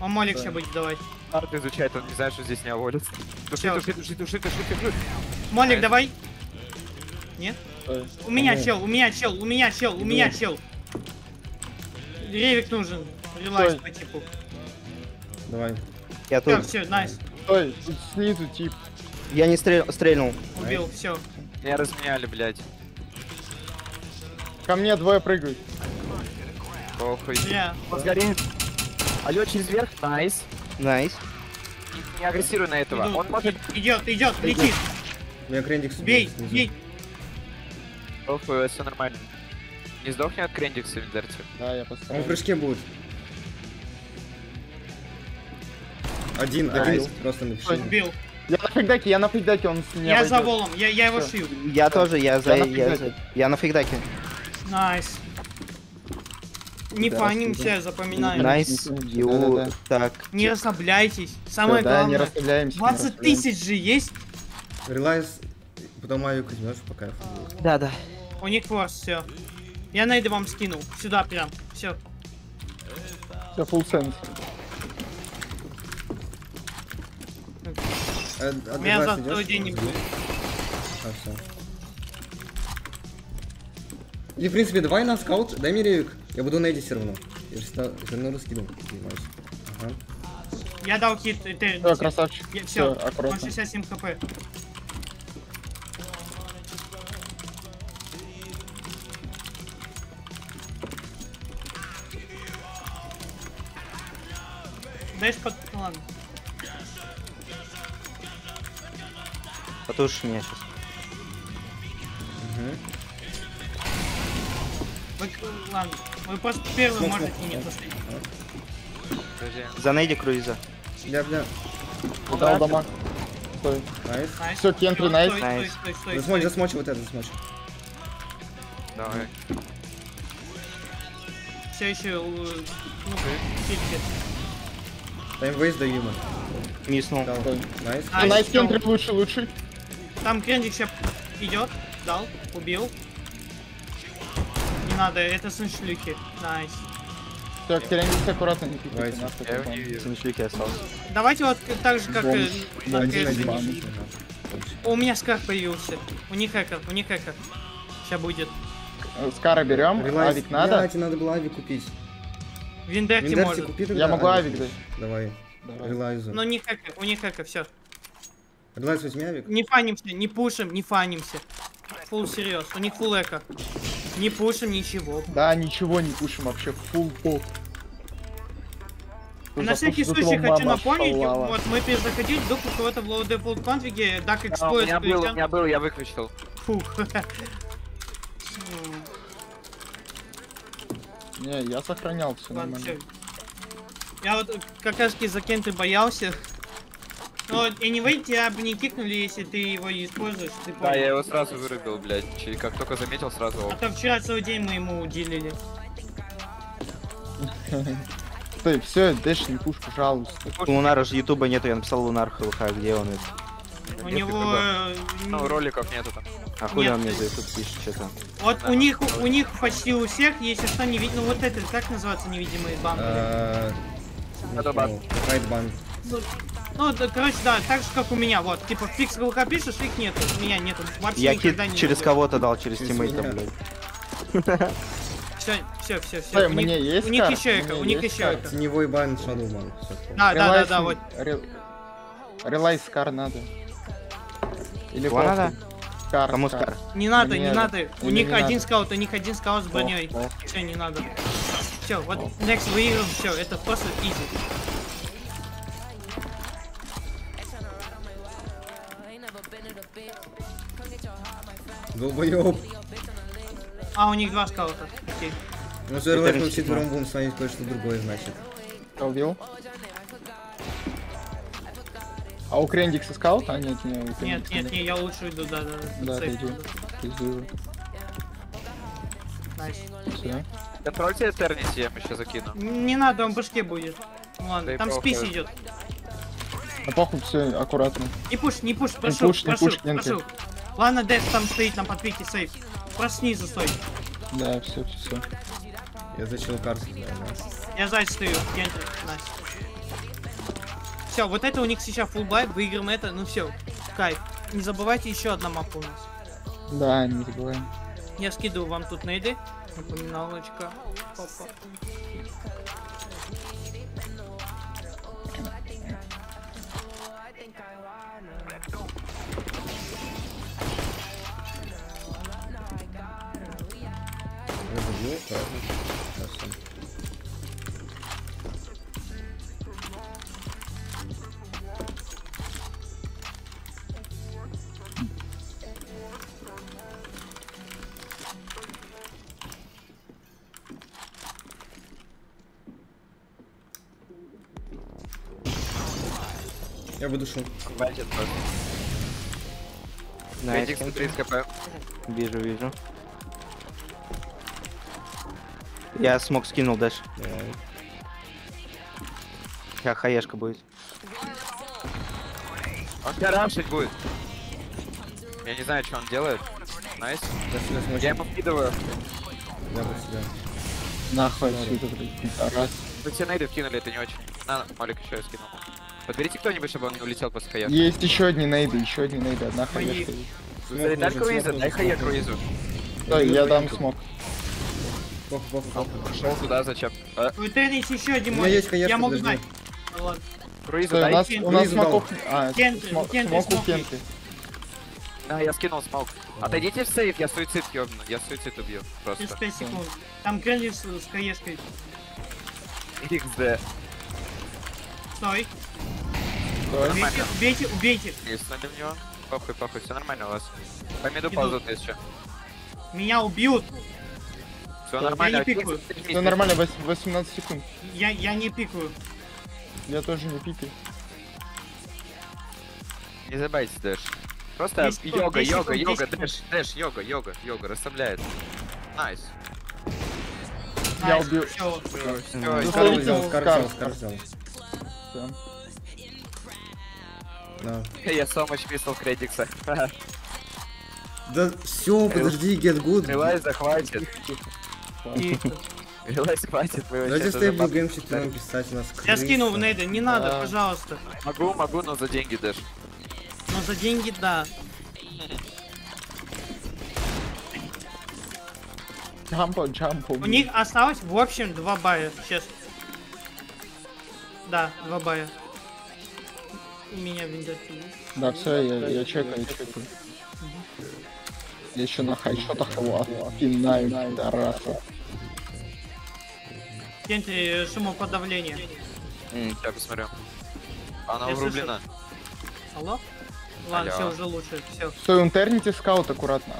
Speaker 1: Он молик сейчас будет давать.
Speaker 5: Арт изучает, он не знает, что здесь не оволит. Души,
Speaker 1: Всё.
Speaker 5: души, души, души, души, души.
Speaker 1: Молик,
Speaker 5: Найс.
Speaker 1: давай. Нет? У меня чел, у меня чел, у меня чел, у меня чел. Ревик нужен. Релайз по типу.
Speaker 2: Давай.
Speaker 4: Я
Speaker 1: Все,
Speaker 4: тут.
Speaker 1: все, nice.
Speaker 3: Стой, снизу тип.
Speaker 4: Я не стрель... стрельнул.
Speaker 1: Убил, все.
Speaker 5: Меня разменяли, блядь.
Speaker 3: Ко мне двое прыгают.
Speaker 5: Похуй.
Speaker 7: Он сгорит. Алло, через верх. Nice.
Speaker 4: Nice.
Speaker 5: Не агрессируй на этого.
Speaker 1: Иду.
Speaker 5: Он может...
Speaker 1: Идет, идет, летит.
Speaker 2: У меня крендикс.
Speaker 1: Бей, бей.
Speaker 5: Похуй, все нормально. Не сдохни от крендикса, Виндерти.
Speaker 3: Да, я
Speaker 2: Он в прыжке будет. Один, один, просто напиши.
Speaker 1: Убил.
Speaker 3: Я на фигдаке, я на фигдаке, он с меня
Speaker 1: Я за волом, я, я его шью.
Speaker 4: Я тоже, я за... Я,
Speaker 3: фигдаке.
Speaker 4: за- я на фигдаке.
Speaker 1: Найс. Не
Speaker 4: Да,
Speaker 1: фанимся, запоминаем.
Speaker 4: Найс. Ю... Так.
Speaker 1: Не расслабляйтесь. Самое
Speaker 3: да, не
Speaker 1: главное.
Speaker 3: расслабляемся. не
Speaker 1: 20
Speaker 3: расслабляемся.
Speaker 1: тысяч же есть.
Speaker 2: Релайз, потом авик возьмешь по кайфу.
Speaker 4: Да, да.
Speaker 1: У них форс, все. Я найду вам скинул. Сюда прям. Все.
Speaker 3: Все, full sense.
Speaker 1: У меня за
Speaker 2: идёшь?
Speaker 1: второй день не будет.
Speaker 2: А, все. И, в принципе, давай на скаут, дай мне ревик. Я буду на эти все равно. Я все равно. Занимаюсь. Ага.
Speaker 1: Я дал хит. Ты,
Speaker 3: Все, красавчик.
Speaker 1: все,
Speaker 3: Все,
Speaker 1: он
Speaker 3: аккуратно.
Speaker 1: 67 хп. Даешь под... ну Ладно.
Speaker 4: Потушишь меня сейчас.
Speaker 2: Мгм.
Speaker 1: Вы, ладно. Вы просто первый можете не
Speaker 2: смог.
Speaker 1: пустить.
Speaker 5: Подожди.
Speaker 4: За нейди круиза.
Speaker 2: Бля, бля.
Speaker 3: Дал дамаг. Стой.
Speaker 2: Найс.
Speaker 1: Найс.
Speaker 3: Всё, кентри, найс.
Speaker 1: Стой, стой,
Speaker 4: Найс.
Speaker 2: Засмочь, засмочь вот это, засмочь.
Speaker 5: Давай.
Speaker 1: Все еще, ну, кильте.
Speaker 2: Таймвейст даю ему.
Speaker 4: Миснул.
Speaker 2: Найс.
Speaker 1: Найс,
Speaker 3: Найс кентри лучше, лучше.
Speaker 1: Там крендик сейчас идет, дал, убил. Не надо, это сын шлюхи. Найс.
Speaker 3: Все, Керенгис аккуратно не пикайте.
Speaker 2: Давайте.
Speaker 4: Смешлюки остался.
Speaker 1: Давайте вот так же, как э. У меня скар появился. У них хэкер, у них хэкер. Сейчас будет.
Speaker 3: Скара берем,
Speaker 2: Релайз.
Speaker 3: авик надо.
Speaker 2: Блядь, надо было авик купить.
Speaker 1: Виндерти
Speaker 2: Виндерти
Speaker 1: может.
Speaker 2: купи
Speaker 3: Я могу авик дать.
Speaker 2: Давай.
Speaker 3: Давай.
Speaker 2: Релайзу.
Speaker 1: Но не хэкер, у них хэкер, все.
Speaker 2: Релайз возьми авик.
Speaker 1: Не фанимся, не пушим, не фанимся. Фул серьез, у них фул эко. Не пушим ничего.
Speaker 3: Да, ничего не пушим вообще, фул пол.
Speaker 1: И на всякий случай хочу напомнить, вот мы перезаходили, вдруг у кого-то в low default конфиге Duck
Speaker 5: А, у
Speaker 1: Exploit
Speaker 5: меня был, у меня был, я выключил.
Speaker 1: Фух.
Speaker 3: Не, я сохранял все нормально.
Speaker 1: Я вот как раз таки за кем ты боялся. Но anyway, тебя бы не кикнули, если ты его используешь, ты
Speaker 5: Да, я его сразу вырубил, блядь. Как только заметил, сразу
Speaker 1: А то вчера целый день мы ему уделили.
Speaker 3: Стой, все, дэш не пуш, пожалуйста.
Speaker 4: У Лунара же ютуба нету, я написал Лунар ХВХ, где он? это?
Speaker 1: У
Speaker 5: Нет
Speaker 1: него... э,
Speaker 5: Ну, роликов нету там.
Speaker 4: А хули он мне за ютуб пишет что-то?
Speaker 1: Вот
Speaker 5: Да.
Speaker 1: у них, у них почти у всех, если что, не видно, ну вот это, как называется невидимый банк?
Speaker 2: Э,
Speaker 5: Это
Speaker 2: понял.
Speaker 1: Ну, да, короче, да, так же, как у меня, вот, типа, фикс ГЛХ пишешь, их нету, у меня нету, вообще
Speaker 4: Я кит
Speaker 1: никогда не
Speaker 4: через кого-то дал, через
Speaker 2: Через
Speaker 4: тиммейта, блядь.
Speaker 1: Все, все, все, все.
Speaker 3: Стой,
Speaker 1: у них,
Speaker 3: мне есть
Speaker 1: у них
Speaker 3: кар?
Speaker 1: еще эко, у них еще
Speaker 3: кар?
Speaker 1: эко.
Speaker 2: Теневой бан, понял.
Speaker 1: Да, да, да, да, вот.
Speaker 3: ре- Релайз скар надо. Или
Speaker 4: Кого надо?
Speaker 3: Скар,
Speaker 4: Кому
Speaker 3: скар.
Speaker 1: Не надо, не
Speaker 3: надо.
Speaker 1: У них один скаут, у них один скаут с броней. Все, не надо. Все, вот next выиграем, все, это просто easy.
Speaker 2: Долбоёб.
Speaker 1: А, у них два скаута. Окей.
Speaker 2: Ну, мы
Speaker 4: Четырнадцать,
Speaker 2: вчетвером будем смотреть кое-что другое, значит.
Speaker 3: Убил. А у Крендикса скаут? А нет, не, у
Speaker 1: Нет,
Speaker 3: Крендикса
Speaker 1: нет, не, я лучше иду, да, да.
Speaker 3: Да, ты иди.
Speaker 1: буду.
Speaker 3: Пиздую.
Speaker 1: Nice.
Speaker 3: Всё.
Speaker 5: Контрольте Этернити, я еще закину.
Speaker 1: Не надо, он в башке будет.
Speaker 5: Да
Speaker 1: Ладно,
Speaker 5: и
Speaker 1: там спис идет.
Speaker 3: А похуй, все, аккуратно.
Speaker 1: Не пуш, не пуш, прошу,
Speaker 3: пуш, не
Speaker 1: прошу,
Speaker 3: пуш, Кенки.
Speaker 1: прошу. Ладно, Дэш там стоит на подпике, сейф. Просто снизу стой.
Speaker 3: Да, все, все.
Speaker 2: Я зачел карту.
Speaker 1: Я сзади стою, найс. Все, вот это у них сейчас фулбайт, выиграем это, ну все, кайф. Не забывайте еще одна мапа у нас.
Speaker 3: Да, не забываем.
Speaker 1: Я скидываю вам тут нейды. Напоминалочка. Опа.
Speaker 2: Я забил, правильно. Хорошо. Я буду шум.
Speaker 5: Хватит.
Speaker 4: Nice,
Speaker 5: Эдикс 30 хп.
Speaker 4: Вижу, вижу. Я смог скинул дальше. Сейчас хаешка будет.
Speaker 5: Он тебя рамшить будет. Я не знаю, что он делает. Nice.
Speaker 2: Я
Speaker 5: ему вкидываю.
Speaker 2: Я под себя.
Speaker 3: Нахуй отсюда, блядь.
Speaker 5: Вы все нейды вкинули, это не очень. На, молик еще я скинул. Подберите кто-нибудь, чтобы он не улетел после хая.
Speaker 3: Есть еще одни нейды, еще одни нейды, одна хаешка есть.
Speaker 2: Смог
Speaker 5: Дай круиза,
Speaker 2: смог
Speaker 5: дай
Speaker 2: смог нужен.
Speaker 5: круизу.
Speaker 3: Стой, я дам смог.
Speaker 2: Похуй, похуй,
Speaker 5: Он
Speaker 2: похуй.
Speaker 5: пошел туда, зачем? А,
Speaker 1: Вы трените еще один
Speaker 2: У
Speaker 1: мой.
Speaker 2: есть
Speaker 1: Я могу дать. Ну ладно.
Speaker 5: круизу
Speaker 3: Стой, у
Speaker 5: дай.
Speaker 3: нас,
Speaker 1: Кенты.
Speaker 3: у нас смоков... А,
Speaker 1: Кенты,
Speaker 3: смо-
Speaker 1: кенты,
Speaker 3: смок у кенты.
Speaker 5: А, я скинул смок. Отойдите в сейф, я суицид ёбну. Я суицид убью.
Speaker 1: Через
Speaker 5: Просто.
Speaker 1: 5 секунд. Там Гренлис с с хаешкой.
Speaker 5: XD.
Speaker 1: Стой. Убейте, убейте, убейте.
Speaker 5: Листнули в него. Похуй, похуй, все нормально у вас. По
Speaker 1: Иду.
Speaker 5: ползут еще.
Speaker 1: Меня убьют.
Speaker 5: Все
Speaker 1: Я
Speaker 5: нормально.
Speaker 1: не пикаю.
Speaker 3: Все нормально, вось- 18 секунд.
Speaker 1: Я, я не пикаю.
Speaker 3: Я тоже не пикаю.
Speaker 5: Не забайтесь, Дэш. Просто йога, йога, йога, Дэш, Дэш, йога, йога, йога, расслабляет. Найс.
Speaker 3: Я убил.
Speaker 1: Все.
Speaker 5: Все.
Speaker 2: Да.
Speaker 5: я so much missile кредикса.
Speaker 2: Да все, подожди, get good.
Speaker 5: Релайз захватит. Релайз хватит, вы
Speaker 2: Давайте стейбл гейм четвером писать у нас.
Speaker 1: Я скинул в нейда. Не надо, пожалуйста.
Speaker 5: Могу, могу, но за деньги, Дэш.
Speaker 1: Но за деньги да.
Speaker 3: Джампо, джампо.
Speaker 1: У них осталось в общем два бая. Сейчас. Да, два бая. У меня есть.
Speaker 3: Да, все, я, я чекаю, я чекаю. Я еще на хайшотах его пинаю, пидораса.
Speaker 1: Кенти, шумоподавление.
Speaker 5: Я посмотрю. Она
Speaker 1: Я
Speaker 5: врублена.
Speaker 1: Алло? Ладно,
Speaker 5: Алло.
Speaker 1: все уже лучше. Все,
Speaker 3: Стой, унтерните скаут аккуратно.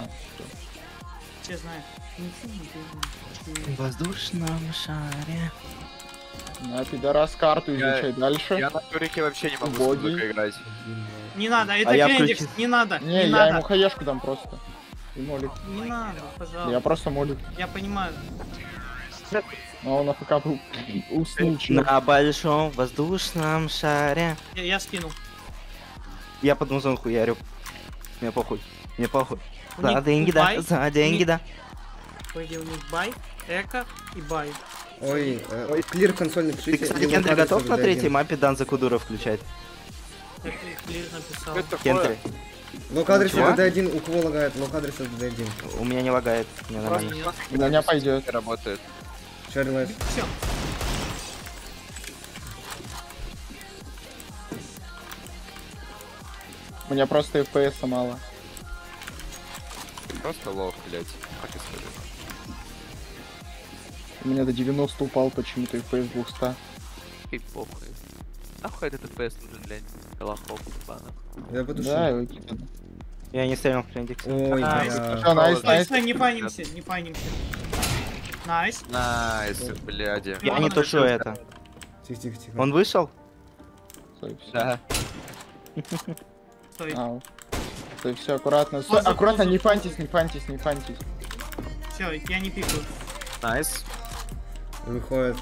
Speaker 1: Все знают.
Speaker 4: Воздушном шаре.
Speaker 3: На пидорас карту
Speaker 5: Я-
Speaker 3: изучай дальше.
Speaker 5: Я на турике вообще не могу
Speaker 3: Боги.
Speaker 5: играть.
Speaker 1: Не надо, это
Speaker 4: А я
Speaker 1: Грендикс,
Speaker 4: включил.
Speaker 1: не надо,
Speaker 3: Не,
Speaker 1: не,
Speaker 3: я
Speaker 1: надо.
Speaker 3: ему хаешку дам просто. И молик.
Speaker 1: Не надо,
Speaker 3: Я
Speaker 1: пожалуйста.
Speaker 3: просто молик.
Speaker 1: Я понимаю.
Speaker 3: Но он АФК был уснул.
Speaker 4: На большом воздушном шаре.
Speaker 1: Я, я скинул.
Speaker 4: Я под музон хуярю. Мне похуй. Мне похуй.
Speaker 1: У
Speaker 4: За
Speaker 1: них
Speaker 4: деньги, да.
Speaker 1: бай,
Speaker 4: За деньги,
Speaker 1: них-
Speaker 4: да.
Speaker 1: По идее, у них бай, эко и бай.
Speaker 2: Ой, э, клир консоль
Speaker 4: Ты,
Speaker 2: напишите.
Speaker 4: кстати,
Speaker 2: либо
Speaker 4: Кентри
Speaker 2: адрес
Speaker 4: готов на
Speaker 2: ВД1.
Speaker 4: третьей мапе Данза Кудура включать?
Speaker 1: Клир написал.
Speaker 5: Что это
Speaker 4: Кентри.
Speaker 5: такое?
Speaker 2: Лок адрес
Speaker 4: Чего?
Speaker 2: ВД1, у кого лагает? Лок адрес ВД1.
Speaker 4: У меня не лагает. Мне
Speaker 5: Просто
Speaker 4: нормально.
Speaker 3: У меня пойдет.
Speaker 5: работает.
Speaker 1: Все.
Speaker 3: У меня просто FPS мало.
Speaker 5: Просто лох, блять. Так и скажу.
Speaker 3: У меня до 90 упал почему-то FPS 200.
Speaker 5: И похуй. Нахуй этот FPS нужен, блядь. Лохов, ебаных.
Speaker 2: Я подушу.
Speaker 3: Да, его.
Speaker 4: Я не в Крендикс.
Speaker 2: Ой,
Speaker 1: Nice.
Speaker 3: nice,
Speaker 1: nice. не фанимся, не фанимся. Nice.
Speaker 5: Nice, бляди.
Speaker 4: Я не тушу это.
Speaker 2: Тихо, тихо, тихо.
Speaker 4: Он вышел?
Speaker 3: Стой, всё.
Speaker 5: Да.
Speaker 1: Стой.
Speaker 3: Ау. Стой, все, аккуратно. Стой, аккуратно, не фанься, не фанься, не фанься.
Speaker 1: Все, я не пикаю.
Speaker 5: Nice.
Speaker 2: Выходит.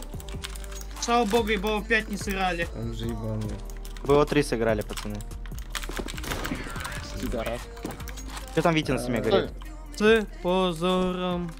Speaker 1: Слава богу, и БО 5 не сыграли.
Speaker 2: Он же ебаный.
Speaker 4: БО 3 сыграли, пацаны.
Speaker 3: Пидорас.
Speaker 4: Что там Витин с
Speaker 3: Э, стой.
Speaker 4: говорит?
Speaker 1: С позором.